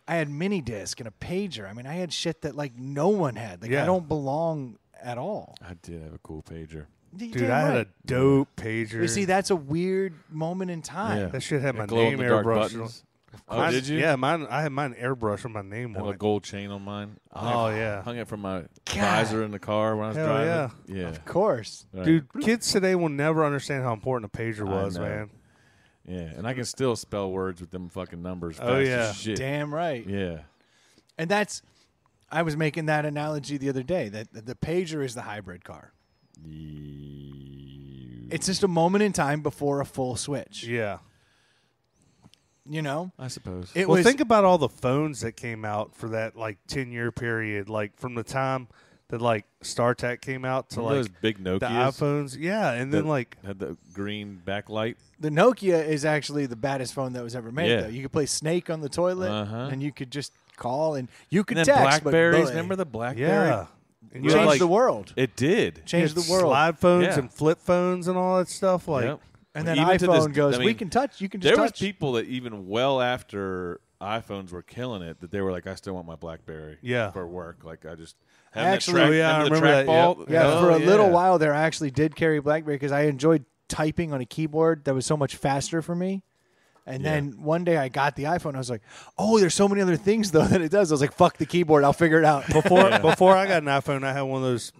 I had mini disc and a pager. I mean, I had shit that like no one had. Like Yeah. I don't belong at all. I did have a cool pager. You're Dude, damn I had a dope pager. But see, that's a weird moment in time. Yeah. that shit had my name the dark airbrushed. Buttons. Oh, Mine- did you? Yeah, mine. I had mine airbrush with my name I have on a it. gold chain on mine. I hung Oh yeah, hung it from my God. visor in the car when I was Hell driving. Yeah, Of course. Right. dude. Kids today will never understand how important a pager I was, know. man. Yeah, and I can still spell words with them fucking numbers. Oh, fast yeah. as shit. Damn right. Yeah, And that's I was making that analogy the other day that the, the pager is the hybrid car. Ye- It's just a moment in time before a full switch. Yeah. You know? I suppose. It well, was think about all the phones that came out for that like ten year period, like from the time that like StarTAC came out to Remember like those big Nokia the iPhones. Yeah, and then like had the green backlight. the Nokia is actually the baddest phone that was ever made. Yeah. Though you could play Snake on the toilet, Uh-huh. and you could just call, and you could And then text. Blackberries. boy, Remember the Blackberry? yeah, and you changed like the world. It did. you Changed the world. Slide phones Yeah. and flip phones and all that stuff. Like Yep. And then Even iPhone this- goes, I we can touch. You can just There was people that even well after iPhones were killing it, that they were like, I still want my BlackBerry. Yeah. For work, like I just Actually- track, yeah, I remember the remember that, trackball? yeah, Oh, for a little while there, I actually did carry BlackBerry because I enjoyed typing on a keyboard that was so much faster for me. And Yeah. then one day I got the iPhone. I was like, "Oh, there's so many other things though that it does." I was like, "Fuck the keyboard. I'll figure it out." before before I got an iPhone, I had one of those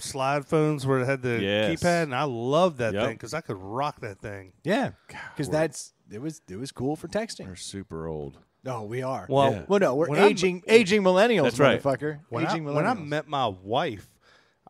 slide phones where it had the Yes. keypad, and I loved that Yep. thing because I could rock that thing. yeah, because that's it was it was cool for texting. We're super old. No, we are. Well, Yeah. well, no, we're when I'm- aging aging millennials, That's right. motherfucker. when I, aging when I met my wife,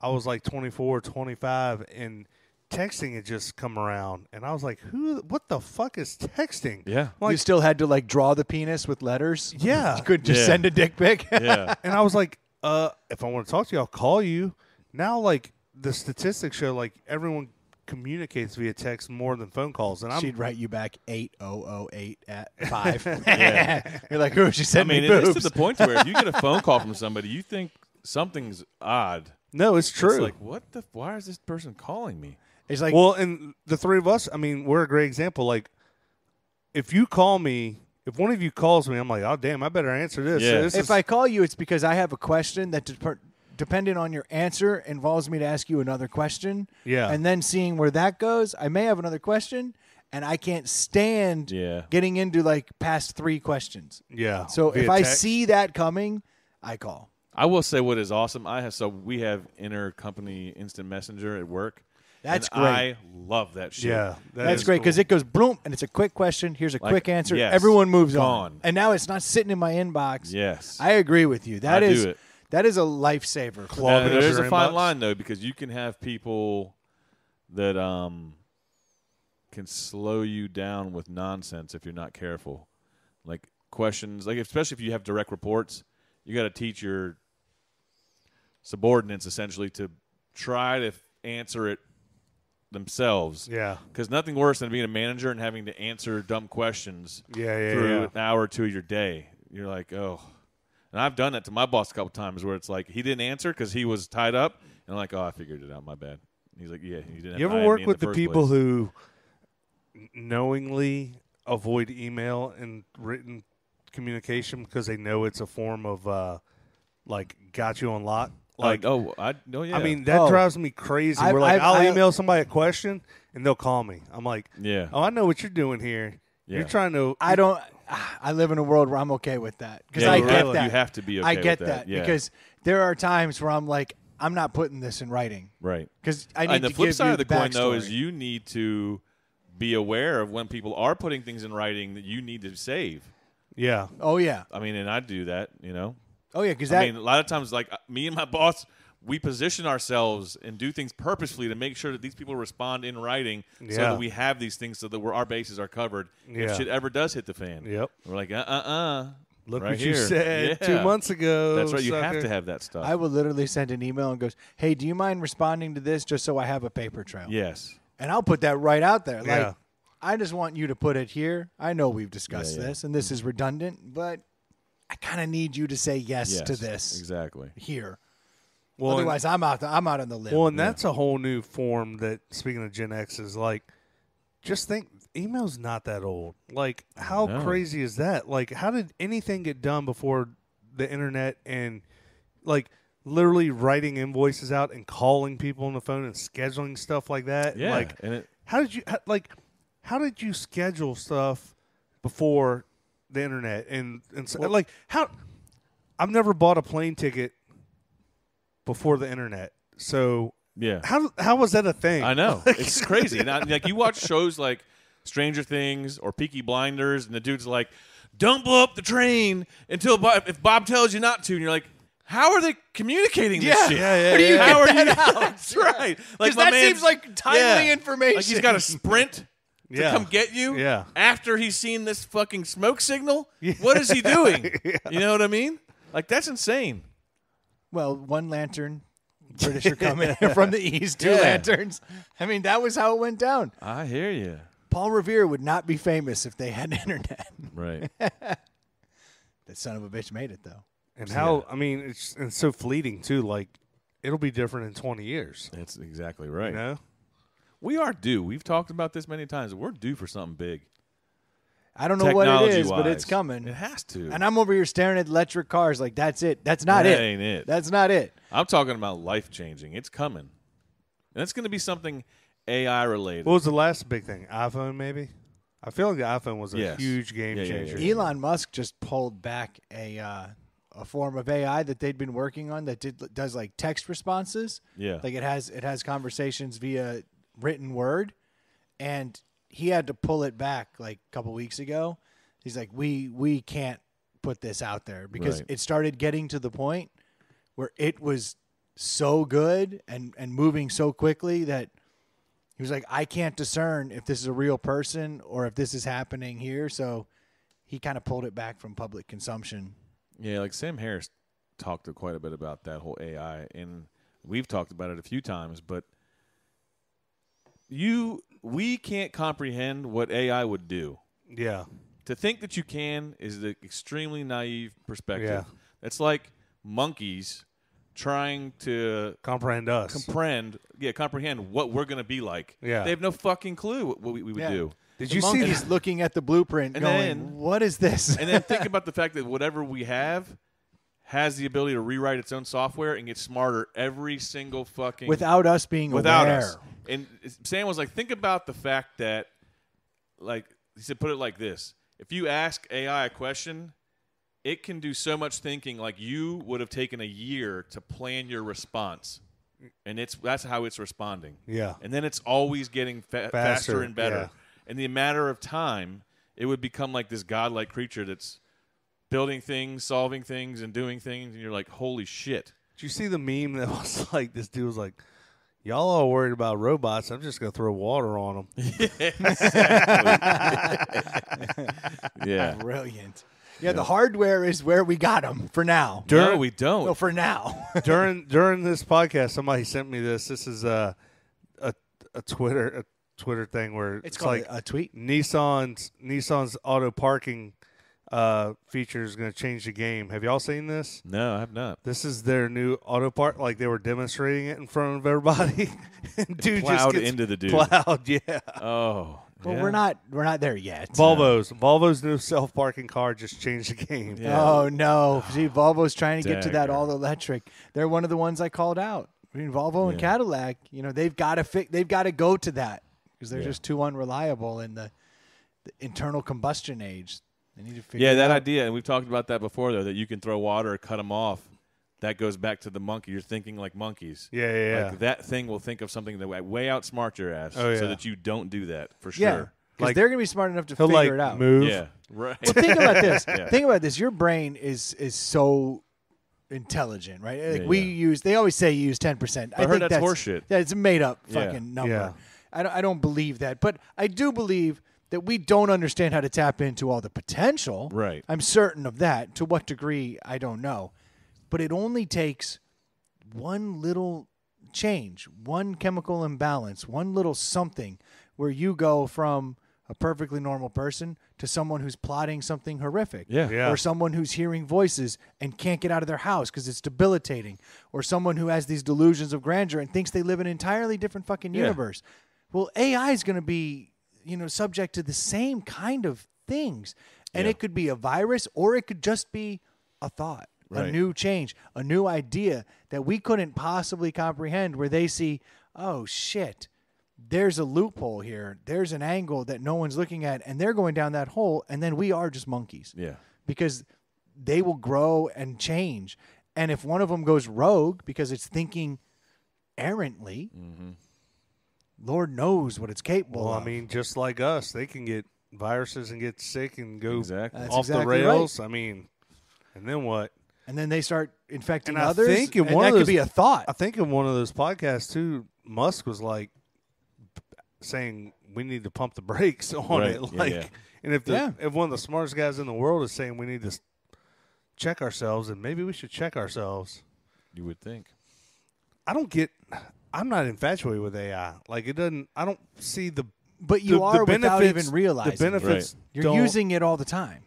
I was like 24, 25, and texting had just come around, and I was like, "Who? What the fuck is texting?" Yeah. I'm you like, still had to like draw the penis with letters. yeah, You couldn't just Yeah. send a dick pic. Yeah. and I was like, "Uh, if I want to talk to you, I'll call you." Now, like the statistics show, like everyone communicates via text more than phone calls, and I'm She'd write you back eight oh oh eight at five. Yeah. You're like, oh, she sent I sent mean, me it- boobs. it's to the point where if you get a phone call from somebody, you think something's odd. no, it's true. It's like, what the? Why is this person calling me? It's like, well, and the three of us, I mean, we're a great example. Like, if you call me, if one of you calls me, I'm like, oh damn, I better answer this. Yeah. This if is- I call you, it's because I have a question that, dep- depending on your answer, involves me to ask you another question. Yeah. And then seeing where that goes, I may have another question, and I can't stand Yeah. getting into like past three questions. yeah. So via if I text. see that coming, I call. I will say what is awesome. I have so we have intercompany instant messenger at work. That's and great. I love that shit. yeah, that That's is great cool. because it goes boom, and it's a quick question. Here's a Like, quick answer. yes, Everyone moves on, and now it's not sitting in my inbox. Yes. I agree with you. That I do is it. That is a lifesaver. for Claw Now, it up there's your a fine inbox. line though because you can have people that um can slow you down with nonsense if you're not careful. Like questions, like especially if you have direct reports, you got to teach your subordinates essentially to try to answer it themselves. Yeah, Because nothing worse than being a manager and having to answer dumb questions yeah, yeah, through yeah. an hour or two of your day. You're like, oh. And I've done that to my boss a couple times where it's like he didn't answer because he was tied up, and I'm like, oh, I figured it out. My bad. He's like, yeah, you didn't. You ever work with the, first people place. who knowingly avoid email and written communication because they know it's a form of uh, like got you on lock? like, oh, I no, yeah. I mean, that Oh. drives me crazy. I- We're like, I- I'll I- email somebody a question and they'll call me. I'm like, yeah, oh, I know what you're doing here. Yeah. You're trying to. I don't. I live in a world where I'm okay with that because Yeah, I get have- that. you have to be okay I with get that, yeah. because there are times where I'm like, I'm not putting this in writing right. because I need And the to flip give side of the coin, though, is you need to be aware of when people are putting things in writing that you need to save. Yeah. Oh yeah. I mean, and I do that, you know. Oh yeah. Because. I mean, a lot of times, like uh, me and my boss, we position ourselves and do things purposefully to make sure that these people respond in writing, so that we have these things, so that we're, our bases are covered. Yeah. If shit ever does hit the fan, Yep. we're like, uh, uh, uh. Look right what here. you said Yeah. two months ago. That's right. You have to have that stuff. I will literally send an email and goes, "Hey, do you mind responding to this just so I have a paper trail?" yes. And I'll put that right out there. Like, Yeah. I just want you to put it here. I know we've discussed Yeah, yeah. this and this is redundant, but I kind of need you to say yes, Yes. to this Exactly. here. Well, and- Otherwise, I'm out. The, I'm out on the limb. Well, and that's a whole new form that speaking of Gen X is like just think email's not that old. Like how No. crazy is that? Like how did anything get done before the internet and like literally writing invoices out and calling people on the phone and scheduling stuff like that? Yeah, Like and it, how did you how, like how did you schedule stuff before the internet and and so, like how I've never bought a plane ticket before the internet. So yeah. how how was that a thing? I know it's crazy. And I, like you watch shows like Stranger Things or Peaky Blinders, and the dude's like, "Don't blow up the train until Bob, if Bob tells you not to," and you're like. How are they communicating this Yeah. shit? Yeah, yeah, Where do you yeah. How are you? out? That's right. Like that seems like timely yeah. information. Like he's got to sprint to Yeah. come get you. Yeah. After he's seen this fucking smoke signal, what is he doing? You know what I mean? Like that's insane. Well, one lantern. British are coming from the east. Two Yeah. lanterns. I mean, that was how it went down. I hear you. Paul Revere would not be famous if they had internet. Right. that son of a bitch made it though. And how I mean it's it's so fleeting too. Like it'll be different in twenty years. That's exactly right. You know? We are due. We've talked about this many times. We're due for something big. I don't know what it is, Technology-wise. but it's coming. It has to. And I'm over here staring at electric cars like that's it. That's not it. That it. ain't it. That's not it. I'm talking about life changing. It's coming. And it's going to be something AI related. What was the last big thing? iPhone maybe? I feel like the iPhone was a Yes. huge game Yeah, yeah, changer. yeah. Elon Musk just pulled back a uh, a form of AI that they'd been working on that did does like text responses. Yeah. Like it has it has conversations via written word, and he had to pull it back like a couple weeks ago. He's like, we we can't put this out there because Right. it started getting to the point where it was so good and and moving so quickly that he was like, I can't discern if this is a real person or if this is happening here. So he kind of pulled it back from public consumption. Yeah, like Sam Harris talked quite a bit about that whole AI, and we've talked about it a few times. But you, we can't comprehend what AI would do. Yeah. To think that you can is the extremely naive perspective. Yeah. It's like monkeys trying to Comprehend us. comprehend, yeah, comprehend what we're going to be like. Yeah. they have no fucking clue what we, we would Yeah. do. Did The you see monkeys this? looking at the blueprint And going, then- what is this? And then think about the fact that whatever we have has the ability to rewrite its own software and get smarter every single fucking without us being without aware. us. And Sam was like, think about the fact that, like he said, put it like this: if you ask AI a question, it can do so much thinking, like you would have taken a year to plan your response, and it's that's how it's responding. Yeah. and then it's always getting fa- faster, Faster, and better. yeah. In the matter of time, it would become like this godlike creature that's building things, solving things, and doing things, and you're like, holy shit. Did you see the meme that was like this dude was like, Y'all all worried about robots. I'm just gonna throw water on them. Yeah. Brilliant. Yeah, the hardware is where we got them for now. no, we don't. No, for now. during during this podcast, somebody sent me this. This is a a, a Twitter a Twitter thing where it's it's, called like a tweet. Nissan's Nissan's auto parking uh, feature is going to change the game. Have y'all seen this? No, I have not. This is their new auto part. Like they were demonstrating it in front of everybody. and dude plowed just gets into the dude. Plowed, yeah. Oh. Well, yeah. we're not we're not there yet. Volvo's Volvo's new self parking car just changed the game. Yeah. Oh no! See, Volvo's trying to get to that all electric. They're one of the ones I called out. I mean, Volvo and Cadillac. You know, they've got to fi- They've got to go to that because they're Yeah. just too unreliable in the, the internal combustion age. They need to figure. Yeah, it that out. idea, and we've talked about that before, though, that you can throw water or cut them off. That goes back to the monkey. You're thinking like monkeys. Yeah, yeah, yeah. Like that thing will think of something that way, way outsmart your ass, Oh, yeah. so that you don't do that for sure. Yeah, sure. because Like- they're gonna be smart enough to He'll figure like it out. move. Yeah, right. Well, think about this. Yeah. Think about this. Your brain is is so intelligent, right? Like Yeah, we yeah. use. They always say you use ten percent. I heard that's horseshit. Yeah, it's a made up Yeah. fucking number. Yeah. I don't, I don't believe that, but I do believe that we don't understand how to tap into all the potential. Right. I'm certain of that. To what degree, I don't know, but it only takes one little change, one chemical imbalance, one little something where you go from a perfectly normal person to someone who's plotting something horrific. Yeah. Yeah. Or someone who's hearing voices and can't get out of their house because it's debilitating. Or someone who has these delusions of grandeur and thinks they live in an entirely different fucking Yeah. universe. Well, AI is going to be, you know, subject to the same kind of things. And Yeah. it could be a virus or it could just be a thought, a new change, a new idea that we couldn't possibly comprehend where they see, oh shit, there's a loophole here. There's an angle that no one's looking at and they're going down that hole and then we are just monkeys Yeah. because they will grow and change. And if one of them goes rogue because it's thinking errantly, mm-hmm. Lord knows what it's capable Well, of. I mean, just like us, they can get viruses and get sick and go Exactly. Off exactly the rails. I mean, and then what? and then they start infecting And I others. think in and one that of could those- be a thought. I think in one of those podcasts too, Musk was like saying we need to pump the brakes on Right. it. Like, yeah. and if the Yeah. if one of the smartest guys in the world is saying we need to check ourselves, and maybe we should check ourselves. You would think. I don't get. I'm not infatuated with AI. Like it doesn't. I don't see the. but you the, are the without even realizing. the benefits. You're don't- using it all the time.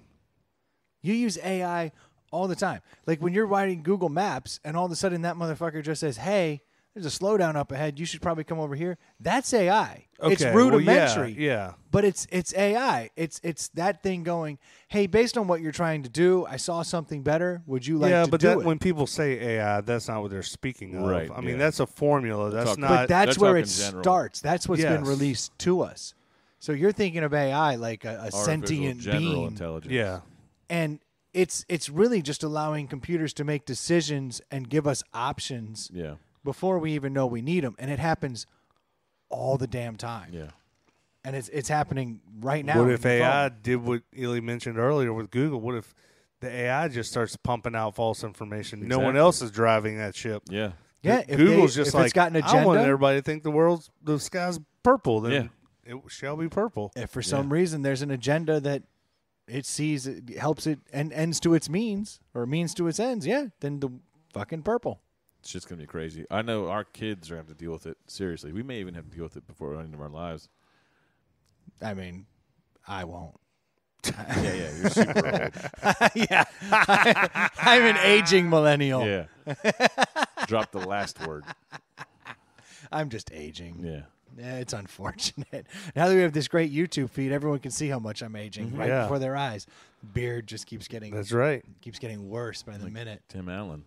You use AI all the time. Like when you're writing Google Maps and all of a sudden that motherfucker just says, "Hey, there's a slowdown up ahead. You should probably come over here." That's AI. it's Okay, well, yeah, rudimentary. yeah. But it's it's AI. It's it's that thing going, "Hey, based on what you're trying to do, I saw something better. Would you like yeah, to but do that, it?" when people say AI, that's not what they're speaking of. Right, I mean, that's a formula. That's talking- not. but that's they're where it general. starts. That's what's been released to us. So you're thinking of AI like a, a Artificial sentient general being, intelligence. yeah. and it's it's really just allowing computers to make decisions and give us options Yeah. Before we even know we need them, and it happens all the damn time. Yeah. And it's it's happening right now. What if AI phone. did what Ely mentioned earlier with Google? What if the AI just starts pumping out false information? No one else is driving that ship. Yeah. Yeah, if Google's they- just if like it's got an I want everybody to think the world's the sky's purple. Then Yeah. it shall be purple. If for some reason there's an agenda that it sees it helps it and ends to its means or means to its ends, yeah, then the fucking purple. It's just gonna be crazy. I know our kids are gonna have to deal with it. Seriously, we may even have to deal with it before the end of our lives. I mean, I won't. yeah, yeah. You're super old. yeah, I'm an aging millennial. Yeah. Drop the last word. I'm just aging. Yeah. Yeah, it's unfortunate. Now that we have this great YouTube feed, everyone can see how much I'm aging mm-hmm. right Yeah. before their eyes. Beard just keeps getting That's right. keeps getting worse by the minute. Tim Allen,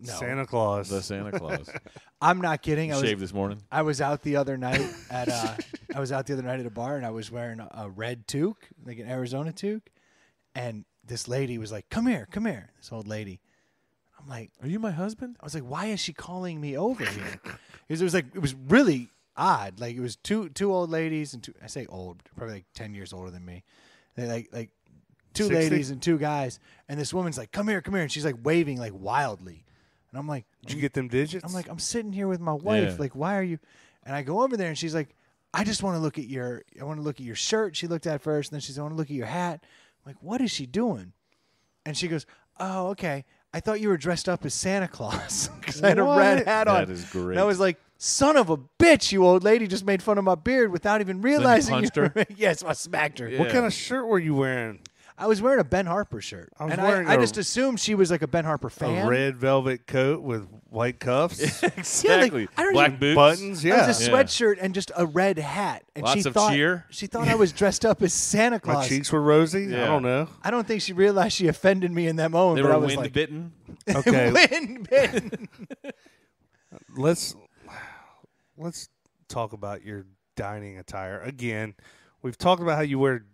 No, Santa Claus. the Santa Claus. I'm not kidding. I was Shaved this morning. I was out the other night at uh, I was out the other night at a bar and I was wearing a, a red toque, like an Arizona toque, and this lady was like, "Come here, come here." This old lady. I'm like, Are you my husband? I was like, "Why is she calling me over here?" Because it was like it was really odd. Like it was two two old ladies and two. I say old, probably like ten years older than me. They like like two 60? ladies and two guys, and this woman's like, "Come here, come here," and she's like waving like wildly, and I'm like, Did you get them digits? I'm like, I'm sitting here with my wife. Yeah. Like, why are you? And I go over there, and she's like, I just want to look at your, I want to look at your shirt. She looked at first, and then she's, I want to look at your hat. I'm like, what is she doing? And she goes, Oh, okay. I thought you were dressed up as Santa Claus because I had a red What? hat on. That is great. And I was like, son of a bitch, you old lady just made fun of my beard without even realizing. punched you her? yes, I smacked her. what kind of shirt were you wearing? I was wearing a Ben Harper shirt, I was and wearing I, I a- just assumed she was like a Ben Harper fan. A red velvet coat with white cuffs, exactly. I don't Black even- boots. buttons. It was a Yeah. sweatshirt and just a red hat. And Lots she of thought, cheer? She thought I was dressed up as Santa Claus. my Claus. cheeks were rosy. I Yeah. don't know. I don't think she realized she offended me in that moment. They but were I was wind like, bitten. Okay, wind bitten. let's let's talk about your dining attire again. We've talked about how you wear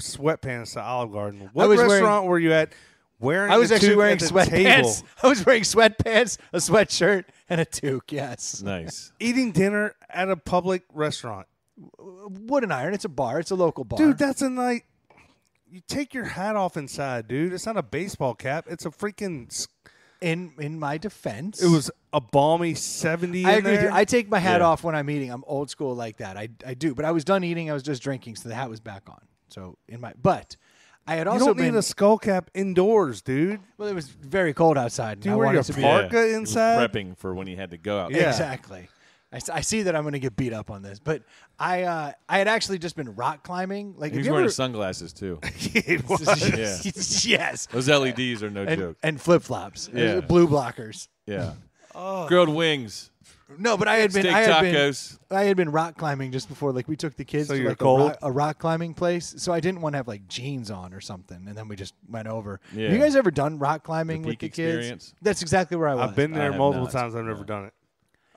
sweatpants to Olive Garden. What was wearing- restaurant were you at? Wearing I was actually wearing sweatpants. I was wearing sweatpants, a sweatshirt, and a toque. Yes. Nice. eating dinner at a public restaurant. Wood and Iron. It's a bar. It's a local bar. Dude, that's a night. You take your hat off inside, dude. It's not a baseball cap. It's a freaking. in in my defense, It was a balmy seventy. I in agree with you. I take my hat Yeah. off when I'm eating. I'm old school like that. I I do. But I was done eating. I was just drinking, so the hat was back on. So in my but I had also you don't been need a skull cap indoors, dude. well. It was very cold outside. and Do you I wear wanted your to be Parka Yeah. He was inside? prepping for when he had to go out. Yeah. Exactly. I see that I'm going to get beat up on this, but I uh, I had actually just been rock climbing. Like, He's have wearing ever, sunglasses too. It was. Yeah. yes, Those LEDs are no and, joke. and flip flops, Yeah. blue blockers. Yeah. Oh. Grilled wings, No, but I had been steak I had been. I had been rock climbing just before. Like we took the kids So to you're like a cold? rock, a rock climbing place, so I didn't want to have like jeans on or something. And then we just went over. Yeah. Have you guys ever done rock climbing The with the peak kids? experience? That's exactly where I was. I've been there have multiple not. times. I've never done it.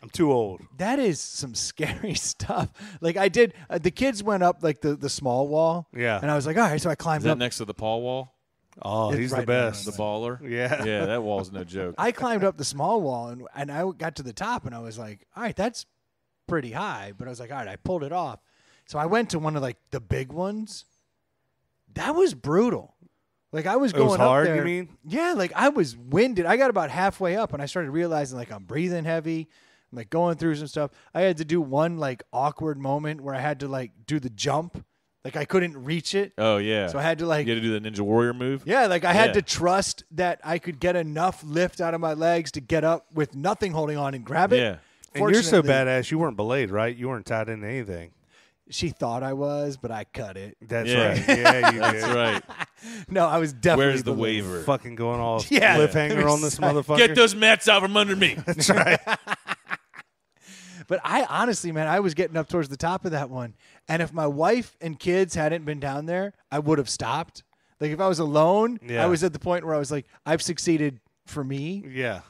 I'm too old. That is some scary stuff. Like I did, uh, the kids went up like the the small wall. Yeah. And I was like, all right, so I climbed Is that up. next to the Paul wall? Oh, It's he's right the best. The baller? Yeah. Yeah, that wall's no joke. I climbed up the small wall and and I got to the top and I was like, all right, that's pretty high. But I was like, all right, I pulled it off. So I went to one of like the big ones. That was brutal. Like I was It going was up hard, you there. mean? Yeah, like I was winded. I got about halfway up and I started realizing like I'm breathing heavy. I'm like going through some stuff. I had to do one like awkward moment where I had to like do the jump. Like I couldn't reach it. Oh yeah. So I had to like you got to do the Ninja Warrior move. yeah, like I had to trust that I could get enough lift out of my legs to get up with nothing holding on and grab it. Yeah. And you're so badass. You weren't belayed, right? You weren't tied into anything. She thought I was, but I cut it. That's Yeah. right. Yeah, you did. That's did. right. No, I was definitely. Where's the waiver? Fucking going all Yeah. cliffhanger on this motherfucker. Get those mats out from under me. That's right. But I honestly, man, I was getting up towards the top of that one, and if my wife and kids hadn't been down there, I would have stopped. Like if I was alone, Yeah. I was at the point where I was like, I've succeeded for me, Yeah.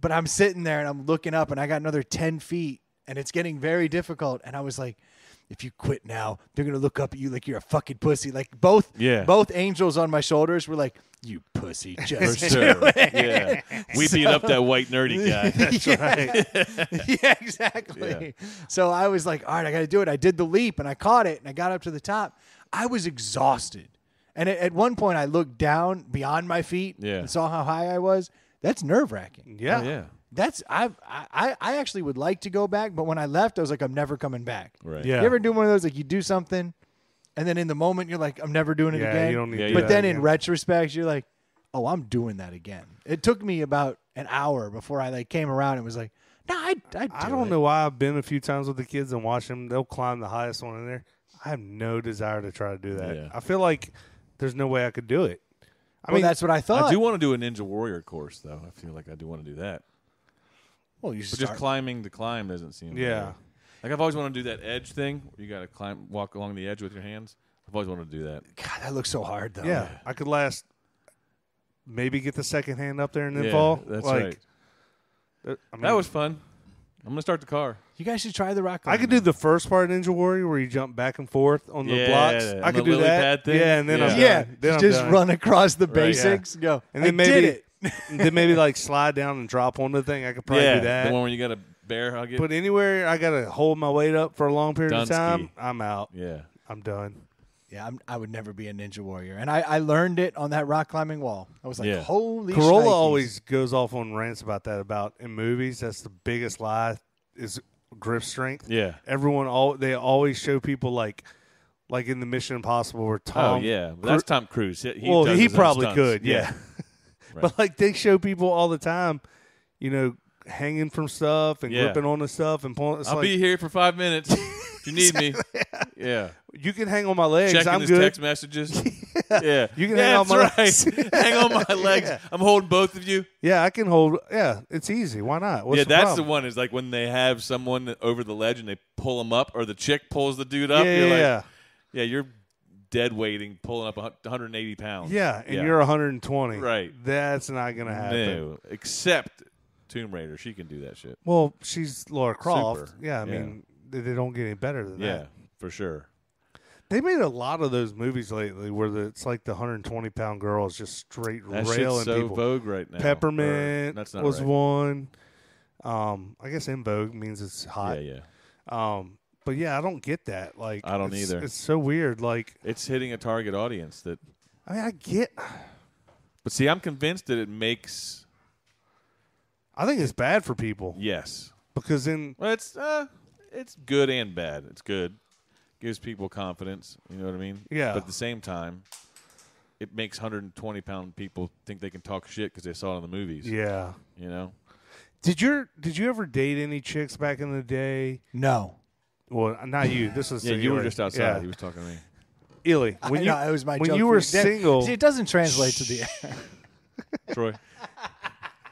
but I'm sitting there and I'm looking up, and I got another ten feet, and it's getting very difficult, and I was like. If you quit now, they're gonna look up at you like you're a fucking pussy. Like both, Yeah. both angels on my shoulders were like, "You pussy, For just sure. Yeah. We beat up that white nerdy guy. That's right. yeah, exactly. So I was like, all right, I got to do it. I did the leap and I caught it and I got up to the top. I was exhausted. And at, at one point, I looked down beyond my feet Yeah. and saw how high I was. That's nerve wracking. Yeah. Oh, yeah. That's I've, I I actually would like to go back, but when I left, I was like, I'm never coming back. Right. Yeah. You ever do one of those like you do something, and then in the moment you're like, I'm never doing it Yeah, again. you don't need Yeah, to do yeah. But that then in again. retrospect, you're like, oh, I'm doing that again. It took me about an hour before I like came around and was like, no, I I, I don't know why I've been a few times with the kids and watched them. They'll climb the highest one in there. I have no desire to try to do that. Yeah. I feel like there's no way I could do it. I well, mean, that's what I thought. I do want to do a Ninja Warrior course, though. I feel like I do want to do that. Well, you But start, just climbing the climb doesn't seem. Yeah. very- Like I've always wanted to do that edge thing. Where you got to climb, walk along the edge with your hands. I've always wanted to do that. God, that looks so hard though. yeah, I could last. Maybe get the second hand up there and then yeah, fall. That's like, right. uh, I mean, That was fun. I'm gonna start the car. you guys should try the rock. I could do the first part of Ninja Warrior where you jump back and forth on the Yeah, blocks. on I could do that. pad thing. Yeah, and then I'm Yeah, done. Then I'm just done. run across the Right. basics. Go. And then I maybe did it. and then maybe like slide down and drop onto the thing. I could probably yeah, do that. the one where you got to bear hug it. But anywhere I gotta hold my weight up for a long period of time, I'm out. yeah. I'm done. Yeah, I'm, I would never be a ninja warrior, and I, I learned it on that rock climbing wall. I was like, Yeah. holy. Carolla shnikes. always goes off on rants about that. About in movies, that's the biggest lie is grip strength. Yeah. Everyone all they always show people like like in the Mission Impossible where Oh Tom. yeah, but that's Tom Cruise. He, he well, does he probably stunts. could. Yeah. Right. But like they show people all the time, you know, hanging from stuff and Yeah. gripping on the stuff and pulling. It's I'll like, be here for five minutes if you need me. Yeah. you can hang on my legs. Checking I'm his good. text messages. yeah. You can yeah, hang on my that's right. hang on my legs. I'm holding both of you. Yeah, I can hold. Yeah, it's easy. Why not? What's yeah, the that's problem? the one. Is like when they have someone over the ledge and they pull them up, or the chick pulls the dude up. Yeah, you're yeah, like, yeah. yeah, you're dead weighting, pulling up 180 pounds. Yeah, and you're 120. Right. That's not gonna happen. no, except Tomb Raider. She can do that shit. Well, she's Laura Croft. Super. Yeah, I Yeah. mean, they, they don't get any better than Yeah, that. Yeah, for sure. They made a lot of those movies lately where the, it's like the 120 pound girl is just straight That railing shit's so people. vogue right now. Or- Peppermint that's not was right. one. Um, I guess in vogue means it's hot. Yeah, yeah. Um, but yeah, I don't get that. Like, I don't it's- either. It's so weird. Like, It's hitting a target audience that. I mean, I get. But see, I'm convinced that it makes I think it's bad for people yes. because then Well, it's uh, it's good and bad. It's good. Gives people confidence. You know what I mean? Yeah. But at the same time, it makes 120 pound people think they can talk shit because they saw it in the movies. yeah. You know. Did your did you ever date any chicks back in the day? No. Well, not you. This was Yeah, you were Ely. just outside. Yeah. He was talking to me. Ely, I when you know, it was my when joke you for were Damn- single, See, it doesn't translate to the. Troy.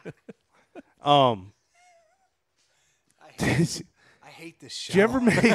um, I hate, I hate this show. did you ever make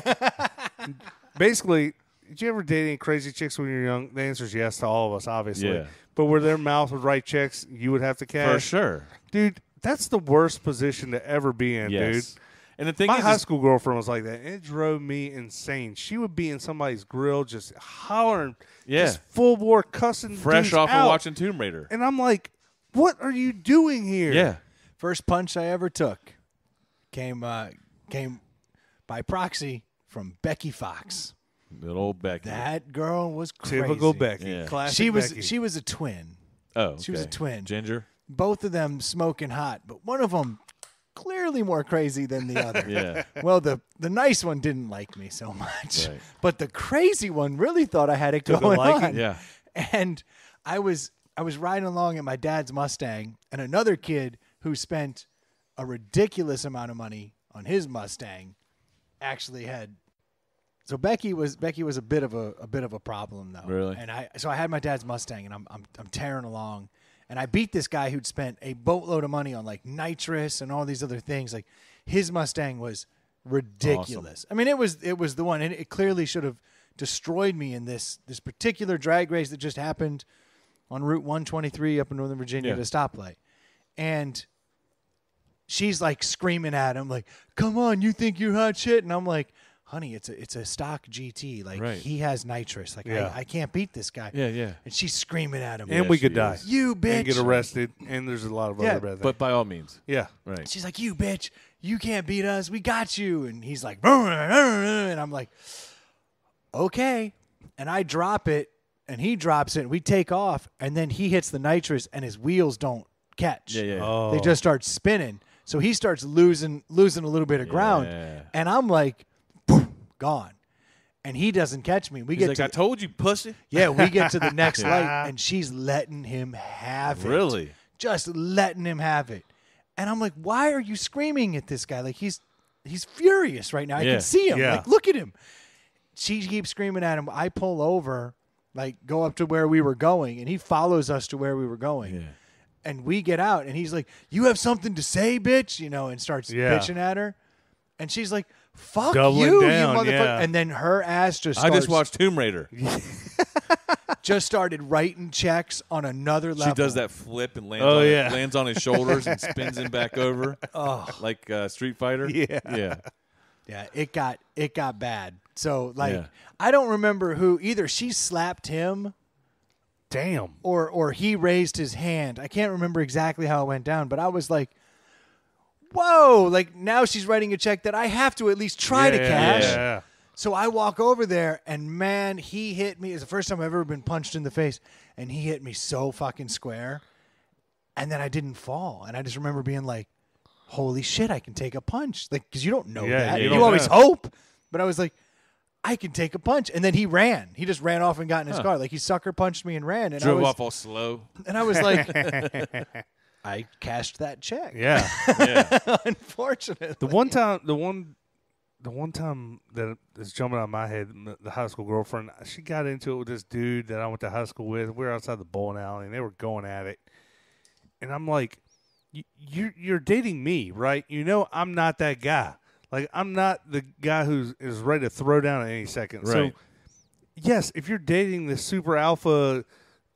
basically? Did you ever date any crazy chicks when you were young? The answer is yes to all of us, obviously. Yeah. But were their mouth would write checks you would have to cash? For sure. dude. That's the worst position to ever be in, Yes. dude. And the thing My is, high school girlfriend was like that. and It drove me insane. She would be in somebody's grill just hollering, Yeah. just full bore cussing, fresh dudes off out. of watching Tomb Raider. and I'm like, "What are you doing here?" Yeah. First punch I ever took came uh, came by proxy from Becky Fox. Little old Becky. That girl was crazy. typical Becky. Yeah. Classic She was Becky. she was a twin. oh, she was a twin. Ginger. Both of them smoking hot, but one of them clearly more crazy than the other. Yeah. Well, the the nice one didn't like me so much, Right. but the crazy one really thought I had it Took going liking? on. Yeah. And I was I was riding along in my dad's Mustang, and another kid who spent a ridiculous amount of money on his Mustang actually had. So Becky was Becky was a bit of a, a bit of a problem though. Really? And I so I had my dad's Mustang, and I'm I'm I'm tearing along, and I beat this guy who'd spent a boatload of money on like nitrous and all these other things. Like his Mustang was ridiculous. I mean, it was it was the one, and it clearly should have destroyed me in this this particular drag race that just happened on Route 123 up in Northern Virginia Yeah. at a stoplight, and she's like screaming at him like, "Come on, you think you're hot shit?" And I'm like. Honey, it's a it's a stock GT. Like Right. he has nitrous. Like Yeah. I, I can't beat this guy. Yeah, yeah. And she's screaming at him. and Yeah, we could die. is. You bitch. and get arrested. And there's a lot of Yeah, other bad things. But by all means. yeah, Right. She's like, "You bitch, you can't beat us. We got you." And he's like, and I'm like, "Okay." And I drop it, and he drops it. And we take off, and then he hits the nitrous, and his wheels don't catch. Yeah, yeah. Oh. They just start spinning. So he starts losing losing a little bit of ground, Yeah. and I'm like, boom, gone. And he doesn't catch me. We He's get like, to I told you, pussy. yeah, we get to the next light, and she's letting him have it. Really? Just letting him have it. And I'm like, why are you screaming at this guy? Like he's he's furious right now. I Yeah. can see him. Yeah. Like, look at him. She keeps screaming at him. I pull over, like go up to where we were going, and he follows us to where we were going. Yeah. And we get out, and he's like, "You have something to say, bitch," you know, and starts Yeah. bitching at her. And she's like, "Fuck Doubling you, down, you motherfucker!" yeah. And then her ass just I starts, just watched Tomb Raider. just started writing checks on another level. She does that flip and lands, Oh, on, yeah. lands on his shoulders and spins him back over, like uh, Street Fighter. Yeah. yeah. Yeah, it got it got bad. So like Yeah. I don't remember who either she slapped him damn. or or he raised his hand. I can't remember exactly how it went down, but I was like Whoa, like now she's writing a check that I have to at least try to Yeah, cash. Yeah. So I walk over there and man, he hit me. It's the first time I've ever been punched in the face and he hit me so fucking square. And then I didn't fall. And I just remember being like, holy shit, I can take a punch. Like, because you don't know Yeah, that. you You, don't always know. hope. But I was like, I can take a punch. And then he ran. He just ran off and got in his car. Like he sucker punched me and ran. And Drove I was, off all slow. And I was like, I cashed that check. Yeah. Yeah. Unfortunately. The one time, the one, the one time that is jumping out of my head, the high school girlfriend, she got into it with this dude that I went to high school with. We were outside the bowling alley, and they were going at it. And I'm like, "Y- "You're you're dating me, right? You know I'm not that guy. Like I'm not the guy who's ready to throw down at any second. Right. So, yes, if you're dating this super alpha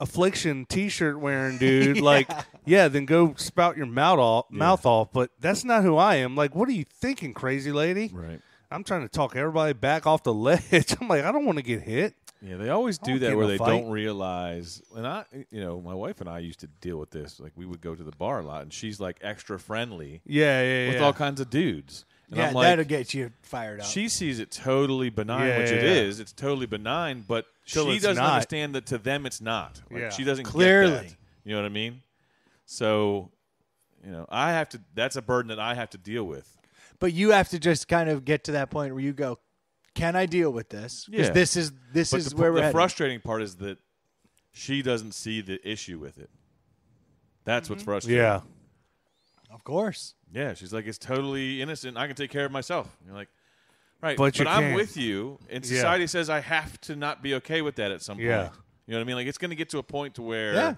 affliction t-shirt wearing dude like yeah then go spout your mouth off mouth off but that's not who i am like what are you thinking crazy lady right. i'm trying to talk everybody back off the ledge i'm like i don't want to get hit Yeah, they always do that where they fight. don't realize. And I, you know, my wife and I used to deal with this. Like we would go to the bar a lot, and she's like extra friendly yeah yeah with yeah all kinds of dudes. And yeah, I'm like, that'll get you fired up. she sees it totally benign, Yeah, which yeah, it yeah. is. It's totally benign, but Till she it's doesn't not. understand that to them it's not. Like, Yeah. She doesn't get Clearly. that. You know what I mean? So, you know, I have to. That's a burden that I have to deal with. But you have to just kind of get to that point where you go, "Can I deal with this? Because Yeah. this is this But is the, where we're the headed. frustrating part is that she doesn't see the issue with it. That's what's mm-hmm. frustrating. yeah Of course. Yeah, she's like, it's totally innocent. I can take care of myself. You're like, right, But you I'm can't. with you, and Yeah. society says I have to not be okay with that at some Yeah. point. You know what I mean? Like, it's going to get to a point to where, Yeah.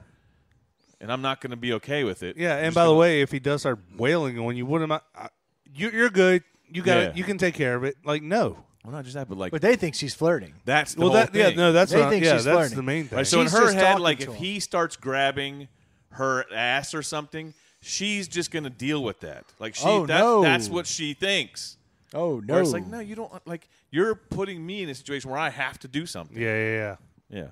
and I'm not going to be okay with it. Yeah, I'm and by the gonna- way, if he does start wailing on you, wouldn't I? You, you're good. You got Yeah. it. You can take care of it. Like no. well, not just that, but like But they think she's flirting. that's the well, whole that yeah no that's They what I- think yeah she's that's flirting. the main thing. Right, so in her head, like if him. he starts grabbing her ass or something, she's just going to deal with that. Like she, Oh, that, no. that's what she thinks. Oh no! Where it's like, no, you don't. Like you're putting me in a situation where I have to do something. yeah, yeah, yeah. Yeah,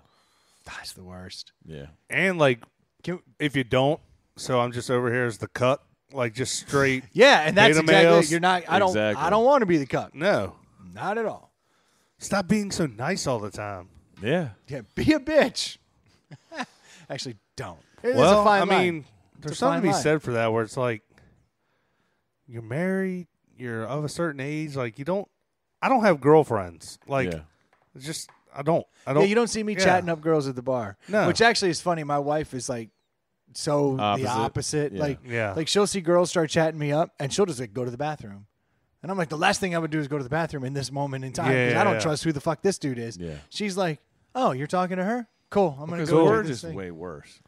that's the worst. yeah. And like Can, if you don't, so I'm just over here as the cut, like just straight. yeah, and that's Beta exactly. males. You're not. I don't. Exactly. I don't want to be the cut. No, Not at all. stop being so nice all the time. Yeah. Yeah, be a bitch. Actually, don't. It is well, a fine I line. mean, there's something to be line. said for that, where it's like you're married, you're of a certain age, like you don't. I don't have girlfriends. Like yeah. it's just I don't. I don't. yeah, you don't see me yeah. chatting up girls at the bar. No. Which actually is funny. My wife is like so Opposite. the opposite. Yeah. Like Yeah. like she'll see girls start chatting me up and she'll just like go to the bathroom. And I'm like, the last thing I would do is go to the bathroom in this moment in time because yeah, I don't yeah. trust who the fuck this dude is. Yeah. She's like, oh, you're talking to her? Cool. I'm gonna Because go. do we're this just thing." way worse.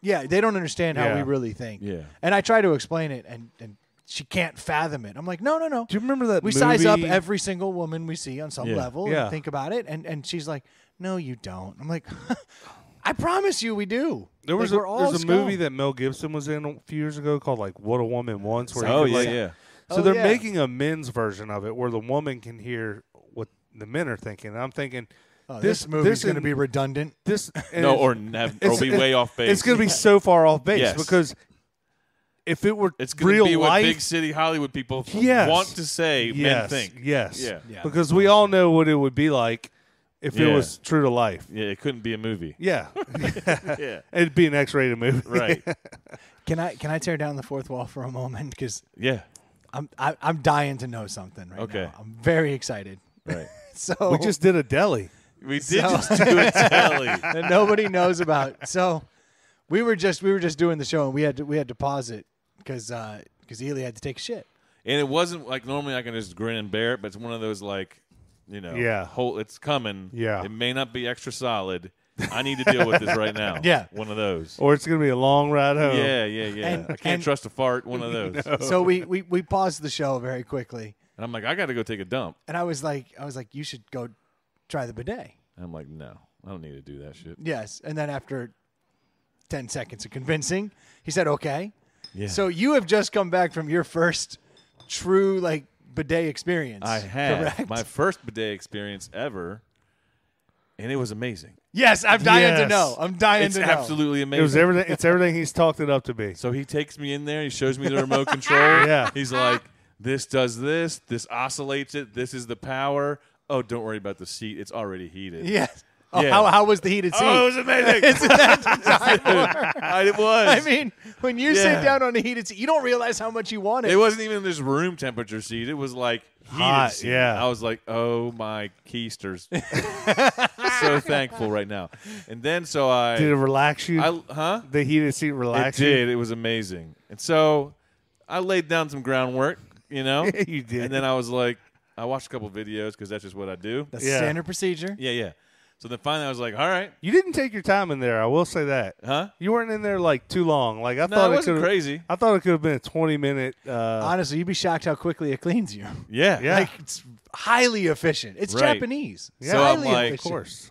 Yeah, they don't understand how Yeah. we really think. Yeah. And I try to explain it, and and she can't fathom it. I'm like, no, no, no. Do you remember that we size up every single woman we see on some Yeah. level Yeah. and think about it and and she's like no you don't i'm like i promise you we do There was Like, a, we're all there's a movie that Mel Gibson was in a few years ago called like What a Woman Wants. Where he Oh yeah, like- yeah. So Oh, they're yeah. making a men's version of it where the woman can hear what the men are thinking. And I'm thinking oh, this- this, movie's going to be redundant this and No, or nev- or it's- be way off base. It's going to be so far off base Yes. because if it were It's going real to be what life, big city Hollywood people Yes. want to say men yes, think. yes, Yeah. Yeah. because we all know what it would be like if it Yeah. was true to life. Yeah, it couldn't be a movie. Yeah, yeah. it'd be an X-rated movie. Right. can i can i tear down the fourth wall for a moment because Yeah. i'm I, i'm dying to know something right Okay. now i'm very excited Right. so we just did a deli. We did So- just do a tally. that nobody knows about so we were just we were just doing the show and we had to we had to pause it because because uh, Ely had to take a shit And it wasn't like normally I can just grin and bear it, but it's one of those like, you know, Yeah. whole, it's coming. Yeah. It may not be extra solid. I need to deal with this right now. Yeah. One of those. Or it's going to be a long ride home. Yeah, yeah, yeah. And- I can't and- trust a fart. One of those. so we, we we paused the show very quickly And I'm like, I got to go take a dump. and I was like I was like you should go try the bidet And I'm like, no, I don't need to do that shit. yes and then after 10 seconds of convincing he said okay Yeah. so you have just come back from your first true like bidet experience I had correct? my first bidet experience ever, and it was amazing. yes I'm dying to know I'm dying It's to know It's absolutely amazing. It was everything. It's everything he's talked it up to be. So he takes me in there. He shows me the remote control. Yeah. He's like, "This does this. This oscillates it. This is the power. Oh, don't worry about the seat. It's already heated." yes Oh, yeah. how, how was the heated oh, seat Oh, it was amazing. Isn't that to die? I- it was. I mean, when you Yeah. sit down on a heated seat, you don't realize how much you want it. it wasn't even this room temperature seat. It was like heated Hot, seat. yeah. I was like, "Oh my keisters!" so thankful right now. And then so I, Did it relax you? I, huh? the heated seat relax it you? did. It was amazing. And so I laid down some groundwork, you know. You did. And then I was like, I watched a couple videos because that's just what I do. That's Yeah. standard procedure. Yeah, yeah. So then finally I was like, all right, You didn't take your time in there. I will say that. huh? You weren't in there like too long. Like I No, thought it it wasn't could. crazy. I thought it could have been a twenty minute. Uh, Honestly, you'd be shocked how quickly it cleans you. Yeah. Yeah. Like it's highly efficient. It's Right. Japanese. Yeah. So I'm highly like, of efficient. course.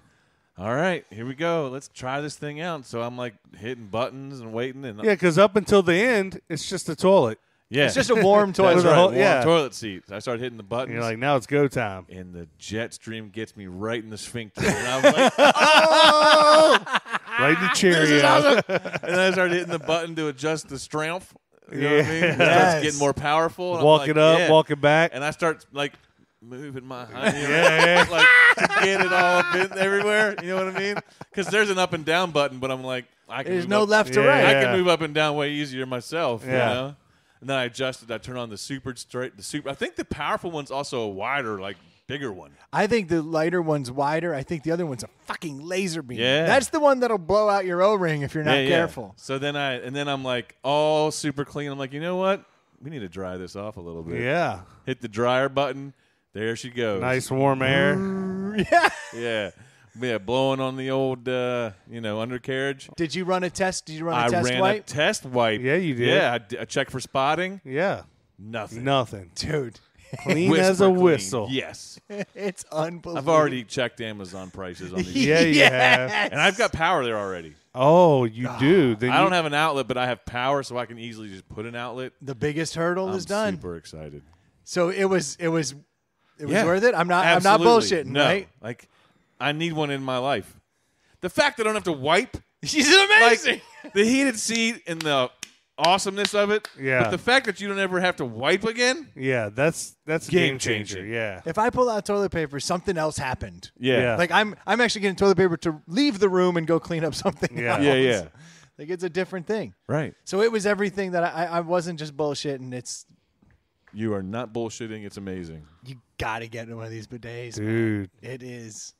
All right, here we go. Let's try this thing out. So I'm like hitting buttons and waiting and Yeah, because up until the end, it's just a toilet. Yeah. It's just a warm That's toilet. With a right. whole- warm yeah. toilet seat. I started hitting the buttons. And you're like, now it's go time. and the jet stream gets me right in the sphincter. And I was like, oh! Right in the cherry. out. and then I started hitting the button to adjust the strength. You know what I mean? It starts Yes. getting more powerful. Walking like, up, yeah. walk it back. and I start like moving my honey Yeah, around, like to get it all up in everywhere. You know what I mean? Because there's an up and down button, but I'm like, I can There's move no up- left to Yeah. right. I can move up and down way easier myself. You Yeah. know. And then I adjusted. I turn on the super straight. The super. I think the powerful one's also a wider like bigger one. I think the lighter one's wider. I think the other one's a fucking laser beam. Yeah. That's the one that'll blow out your O ring if you're not Yeah, yeah. careful. So then I and then I'm like all super clean. I'm like, you know what? We need to dry this off a little bit. Yeah. Hit the dryer button. There she goes. Nice warm air. Yeah. Yeah. Yeah, blowing on the old, uh, you know, undercarriage. Did you run a test? Did you run a I test I ran wipe? a test wipe. Yeah, you did. Yeah, I, d- I checked for spotting. Yeah. Nothing. Nothing. Dude, Clean Whisper as a clean. whistle. Yes. it's unbelievable. I've already checked Amazon prices on these. Yeah, you have. and I've got power there already. Oh, you do. Then I you, don't have an outlet, but I have power, so I can easily just put an outlet. The biggest hurdle I'm is done. super excited. So it was it was it was Yeah. worth it. I'm not I'm Absolutely. not bullshitting, no. right? Like, I need one in my life. The fact that I don't have to wipe, She's amazing. like the heated seat and the awesomeness of it. Yeah. But the fact that you don't ever have to wipe again. Yeah, that's that's a Game game, changer. changer. Yeah. if I pull out toilet paper, something else happened. Yeah. Like I'm I'm actually getting toilet paper to leave the room and go clean up something Yeah. else. Yeah, yeah. Like it's a different thing. Right. So it was everything that I, I wasn't just bullshitting. It's You are not bullshitting. It's amazing. you got to get in one of these bidets. Dude. It is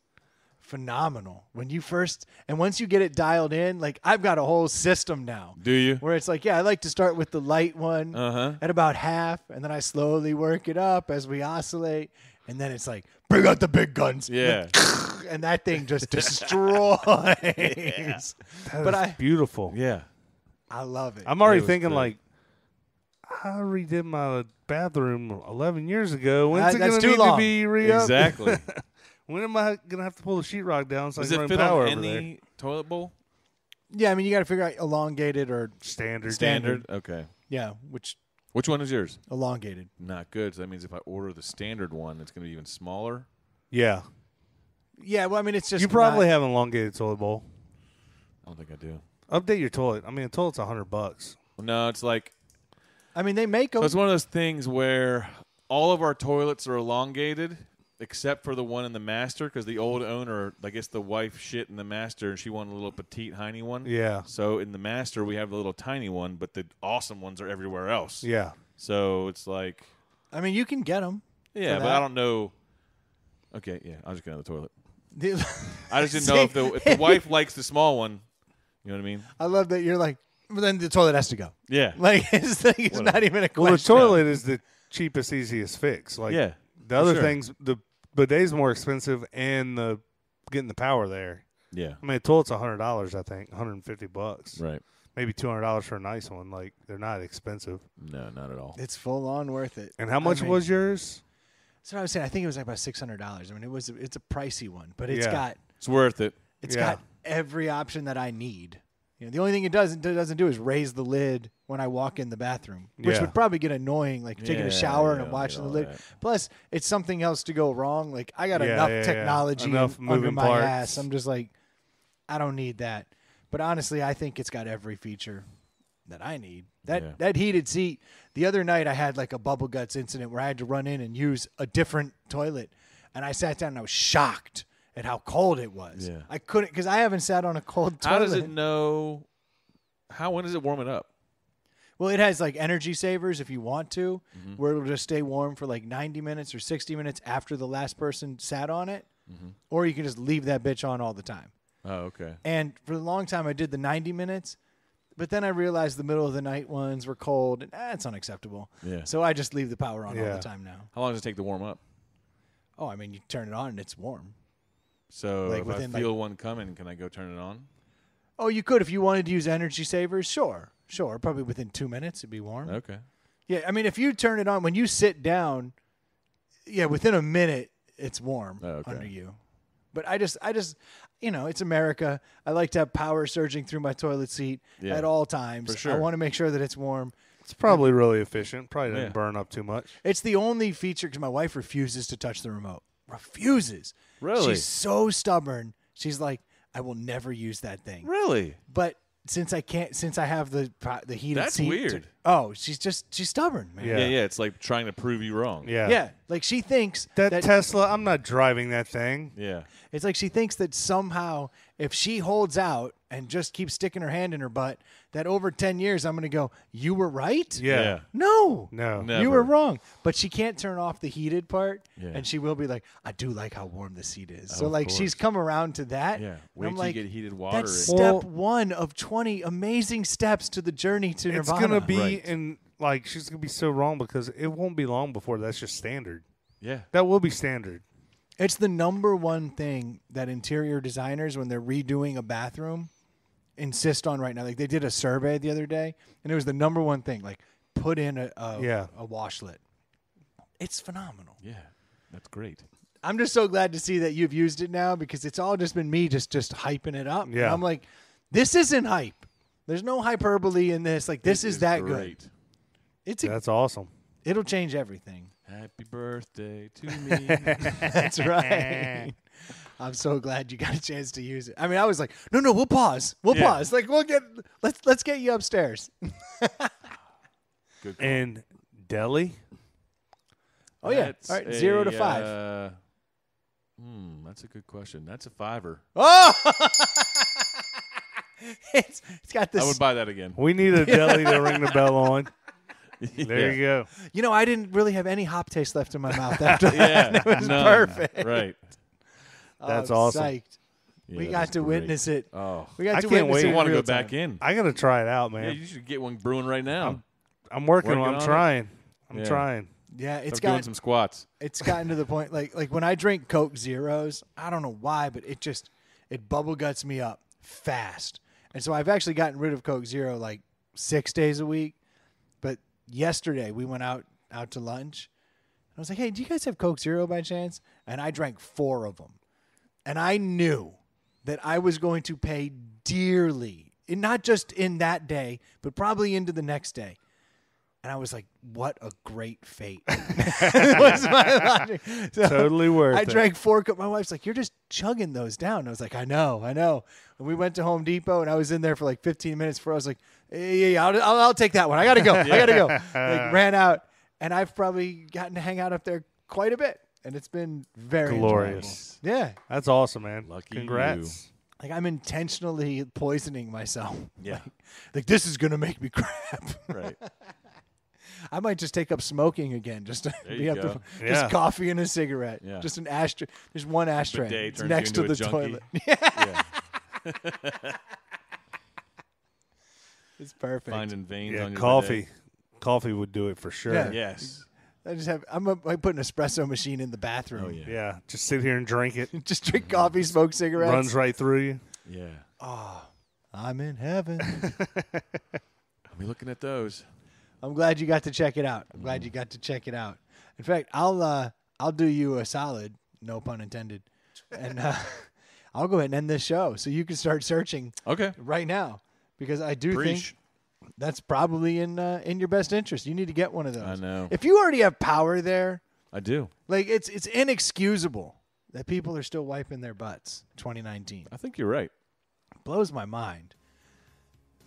phenomenal when you first and once you get it dialed in. Like I've got a whole system now Do you? where it's like, yeah, I like to start with the light one Uh-huh. at about half, and then I slowly work it up as we oscillate, and then it's like, bring out the big guns. Yeah. and that thing just destroys. That But I- beautiful. yeah. I love it. I'm already It thinking good. like I redid my bathroom 11 years ago. When's That- it going to need long. to be re-upped? Exactly. when am I going to have to pull the sheetrock down so Does I it can fit run power on over there? any toilet bowl? yeah, I mean, you got to figure out elongated or Standard. Standard. Okay. yeah, which Which one is yours? elongated. Not good. So that means if I order the standard one, it's going to be even smaller. Yeah. Yeah, well, I mean, it's just You probably not- have an elongated toilet bowl. I don't think I do. Update your toilet. I mean, a toilet's a 100 bucks. No, it's like I mean, they make them. so it's one of those things where all of our toilets are elongated except for the one in the master because the old owner, I guess the wife shit in the master and she wanted a little petite tiny one. Yeah. So in the master we have the little tiny one, but the awesome ones are everywhere else. Yeah. So it's like I mean, you can get them. yeah, but? I don't know. Okay, yeah, I'll just get on the toilet. I I just didn't know if the if the wife likes the small one. You know what I mean? I love that you're like, well, then the toilet has to go. Yeah. Like it's, like, it's not even a question. Well, the toilet is the cheapest, easiest fix. Like Yeah, the for other sure. things, the bidet's more expensive, and the getting the power there. Yeah. I mean, a toilet's hundred dollars. I think 150 bucks. Right. Maybe 200 dollars for a nice one. Like they're not expensive. No, not at all. It's full on worth it. And how much I mean, was yours? That's what I was saying. I think it was like about six hundred dollars. I mean, it was it's a pricey one, but it's Yeah. got It's worth it. it's Yeah. got every option that I need. You know, the only thing it doesn't it doesn't do is raise the lid when I walk in the bathroom, which Yeah. would probably get annoying, like taking Yeah, a shower yeah, and watching the all lid. that. Plus, it's something else to go wrong. Like I got Yeah, enough yeah, yeah. technology Enough under moving my parts. ass. I'm just like, I don't need that. But honestly, I think it's got every feature that I need. That Yeah. that heated seat. The other night, I had like a bubble guts incident where I had to run in and use a different toilet, and I sat down and I was shocked at how cold it was. Yeah. I couldn't because I haven't sat on a cold toilet. How does it know? How when does it warm it up? Well, it has like energy savers if you want to, Mm-hmm. where it'll just stay warm for like 90 minutes or 60 minutes after the last person sat on it, Mm-hmm. or you can just leave that bitch on all the time. Oh, okay. And for a long time, I did the 90 minutes, but then I realized the middle of the night ones were cold, and that's unacceptable. Yeah. So I just leave the power on all the time now. How long does it take to warm up? Oh, I mean, you turn it on and it's warm. So Like if within, I like- feel one coming, can I go turn it on? Oh, you could if you wanted to use energy savers. Sure, sure. Probably within two minutes it'd be warm. Okay. Yeah, I mean, if you turn it on when you sit down, yeah, within a minute it's warm Oh, okay. under you. But I just, I just, you know, it's America. I like to have power surging through my toilet seat Yeah, at all times. for sure. I want to make sure that it's warm. It's probably really efficient. Probably doesn't Yeah. burn up too much. It's the only feature because my wife refuses to touch the remote. Refuses. Really? She's so stubborn. She's like, I will never use that thing. Really? But since I can't, since I have the the heated That's seat, weird. Oh, she's just she's stubborn, man. Yeah. Yeah, yeah. It's like trying to prove you wrong. Yeah. Yeah, like she thinks That, that Tesla, I'm not driving that thing. Yeah. It's like she thinks that somehow if she holds out and just keeps sticking her hand in her butt, that over 10 years I'm going to go, You were right? Yeah. Yeah. No. No. No. You were wrong. But she can't turn off the heated part. Yeah. And she will be like, I do like how warm the seat is. so, of like, course. she's come around to that. Yeah. And Wait I'm till like, you get heated water. That's in. step Well- one of 20 amazing steps to the journey to It's Nirvana. gonna be Right. in like she's gonna be so wrong because it won't be long before that's just standard. yeah. That will be standard. It's the number one thing that interior designers, when they're redoing a bathroom, insist on right now. Like they did a survey the other day, and it was the number one thing. Like put in a a, Yeah. a washlet. It's phenomenal. Yeah. That's great. I'm just so glad to see that you've used it now because it's all just been me just just hyping it up. And Yeah. I'm like, this isn't hype. There's no hyperbole in this. Like this is that great. good. It's a, That's awesome. it'll change everything. Happy birthday to me. That's right. I'm so glad you got a chance to use it. I mean, I was like, no, no, we'll pause. We'll Yeah. pause. Like, we'll get let's let's get you upstairs. Good. call. And Delhi, Oh yeah. That's All right, zero to five. Uh, hmm, that's a good question. That's a fiver. oh, it's it's got this. I would buy that again. we need a deli to ring the bell on. There yeah. you go. you know, I didn't really have any hop taste left in my mouth after Yeah, that. It was none. perfect. Right. Oh, That's I'm awesome. Psyched. Yeah, we got to great. witness it. Oh, We got I to can't witness wait. it. I want to real go back in. I gotta try it out, Yeah, man. you should get one brewing right now. I'm working. Working on. I'm on it? trying. I'm Yeah. trying. Yeah, it's got some squats. it's gotten to the point like like when I drink Coke Zeros, I don't know why, but it just it bubble guts me up fast. And so I've actually gotten rid of Coke Zero like six days a week. But yesterday we went out out to lunch. I was like, "Hey, do you guys have Coke Zero by chance?" And I drank four of them, and I knew that I was going to pay dearly, and not just in that day, but probably into the next day. And I was like, "What a great fate!" was my logic. So Totally worth I it. drank four. cup. My wife's like, "You're just chugging those down." I was like, "I know, I know." And we went to Home Depot, and I was in there for like 15 minutes. Before I was like, "Yeah, yeah, yeah I'll, I'll, I'll take that one. I gotta go. I gotta go." Like ran out, and I've probably gotten to hang out up there quite a bit, and it's been very Glorious. enjoyable. Yeah, That's awesome, man. Lucky Congrats. like I'm intentionally poisoning myself. Yeah. like, like, this is gonna make me crap. Right. I might just take up smoking again, just to There be up go. to Yeah. just coffee and a cigarette, Yeah. just an ashtray. There's one ashtray it's next to the junkie. toilet. Yeah. It's perfect. Finding veins Yeah, on your coffee. Coffee would do it for sure. Yeah. Yes. I just have I'm a, I put an espresso machine in the bathroom. Oh yeah. Yeah, just sit here and drink it. just drink coffee, smoke cigarettes. Runs right through you. Yeah. Oh, I'm in heaven. I'll be looking at those. I'm glad you got to check it out. I'm glad you got to check it out. In fact, I'll uh, I'll do you a solid, no pun intended, and uh, I'll go ahead and end this show so you can start searching Okay. right now because I do Preach. think that's probably in uh, in your best interest. You need to get one of those. I know. If you already have power there, I do. like it's it's inexcusable that people are still wiping their butts. 2019 I think you're right. blows my mind.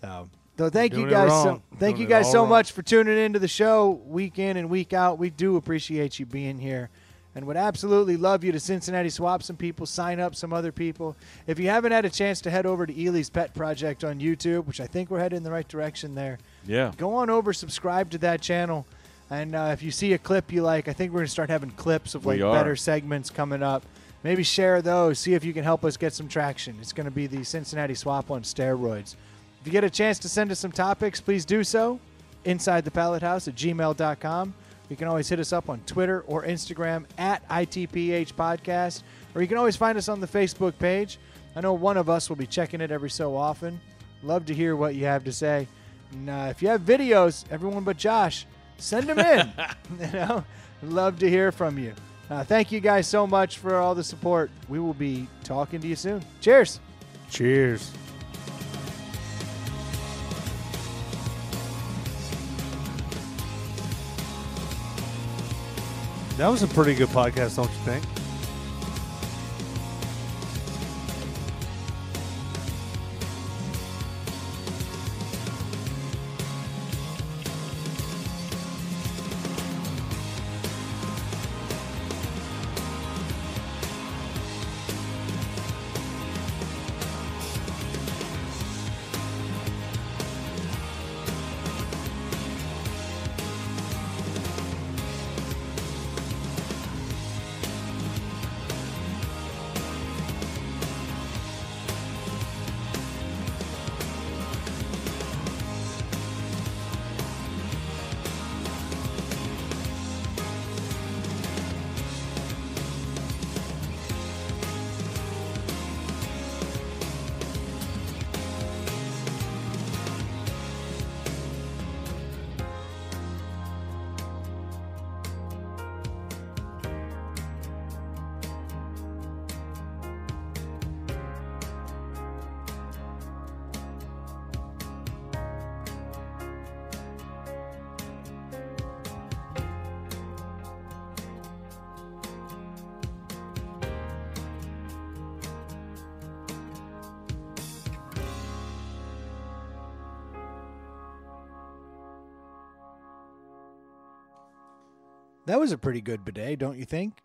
So, so thank you guys. So, thank you guys so wrong. much for tuning into the show week in and week out. We do appreciate you being here, and would absolutely love you to Cincinnati swap some people, sign up some other people. If you haven't had a chance to head over to Ely's Pet Project on YouTube, which I think we're headed in the right direction there, Yeah. go on over, subscribe to that channel. And uh, if you see a clip you like, I think we're going to start having clips of like better segments coming up. Maybe share those. See if you can help us get some traction. It's going to be the Cincinnati Swap on steroids. If you get a chance to send us some topics, please do so. Inside the Pallet House at gmail.com. You can always hit us up on Twitter or Instagram at ITPH Podcast, or you can always find us on the Facebook page. I know one of us will be checking it every so often. Love to hear what you have to say. And, uh, if you have videos, everyone but Josh, send them in. you know, love to hear from you. Uh, thank you guys so much for all the support. We will be talking to you soon. Cheers. Cheers. That was a pretty good podcast, don't you think? Was a pretty good bidet, don't you think?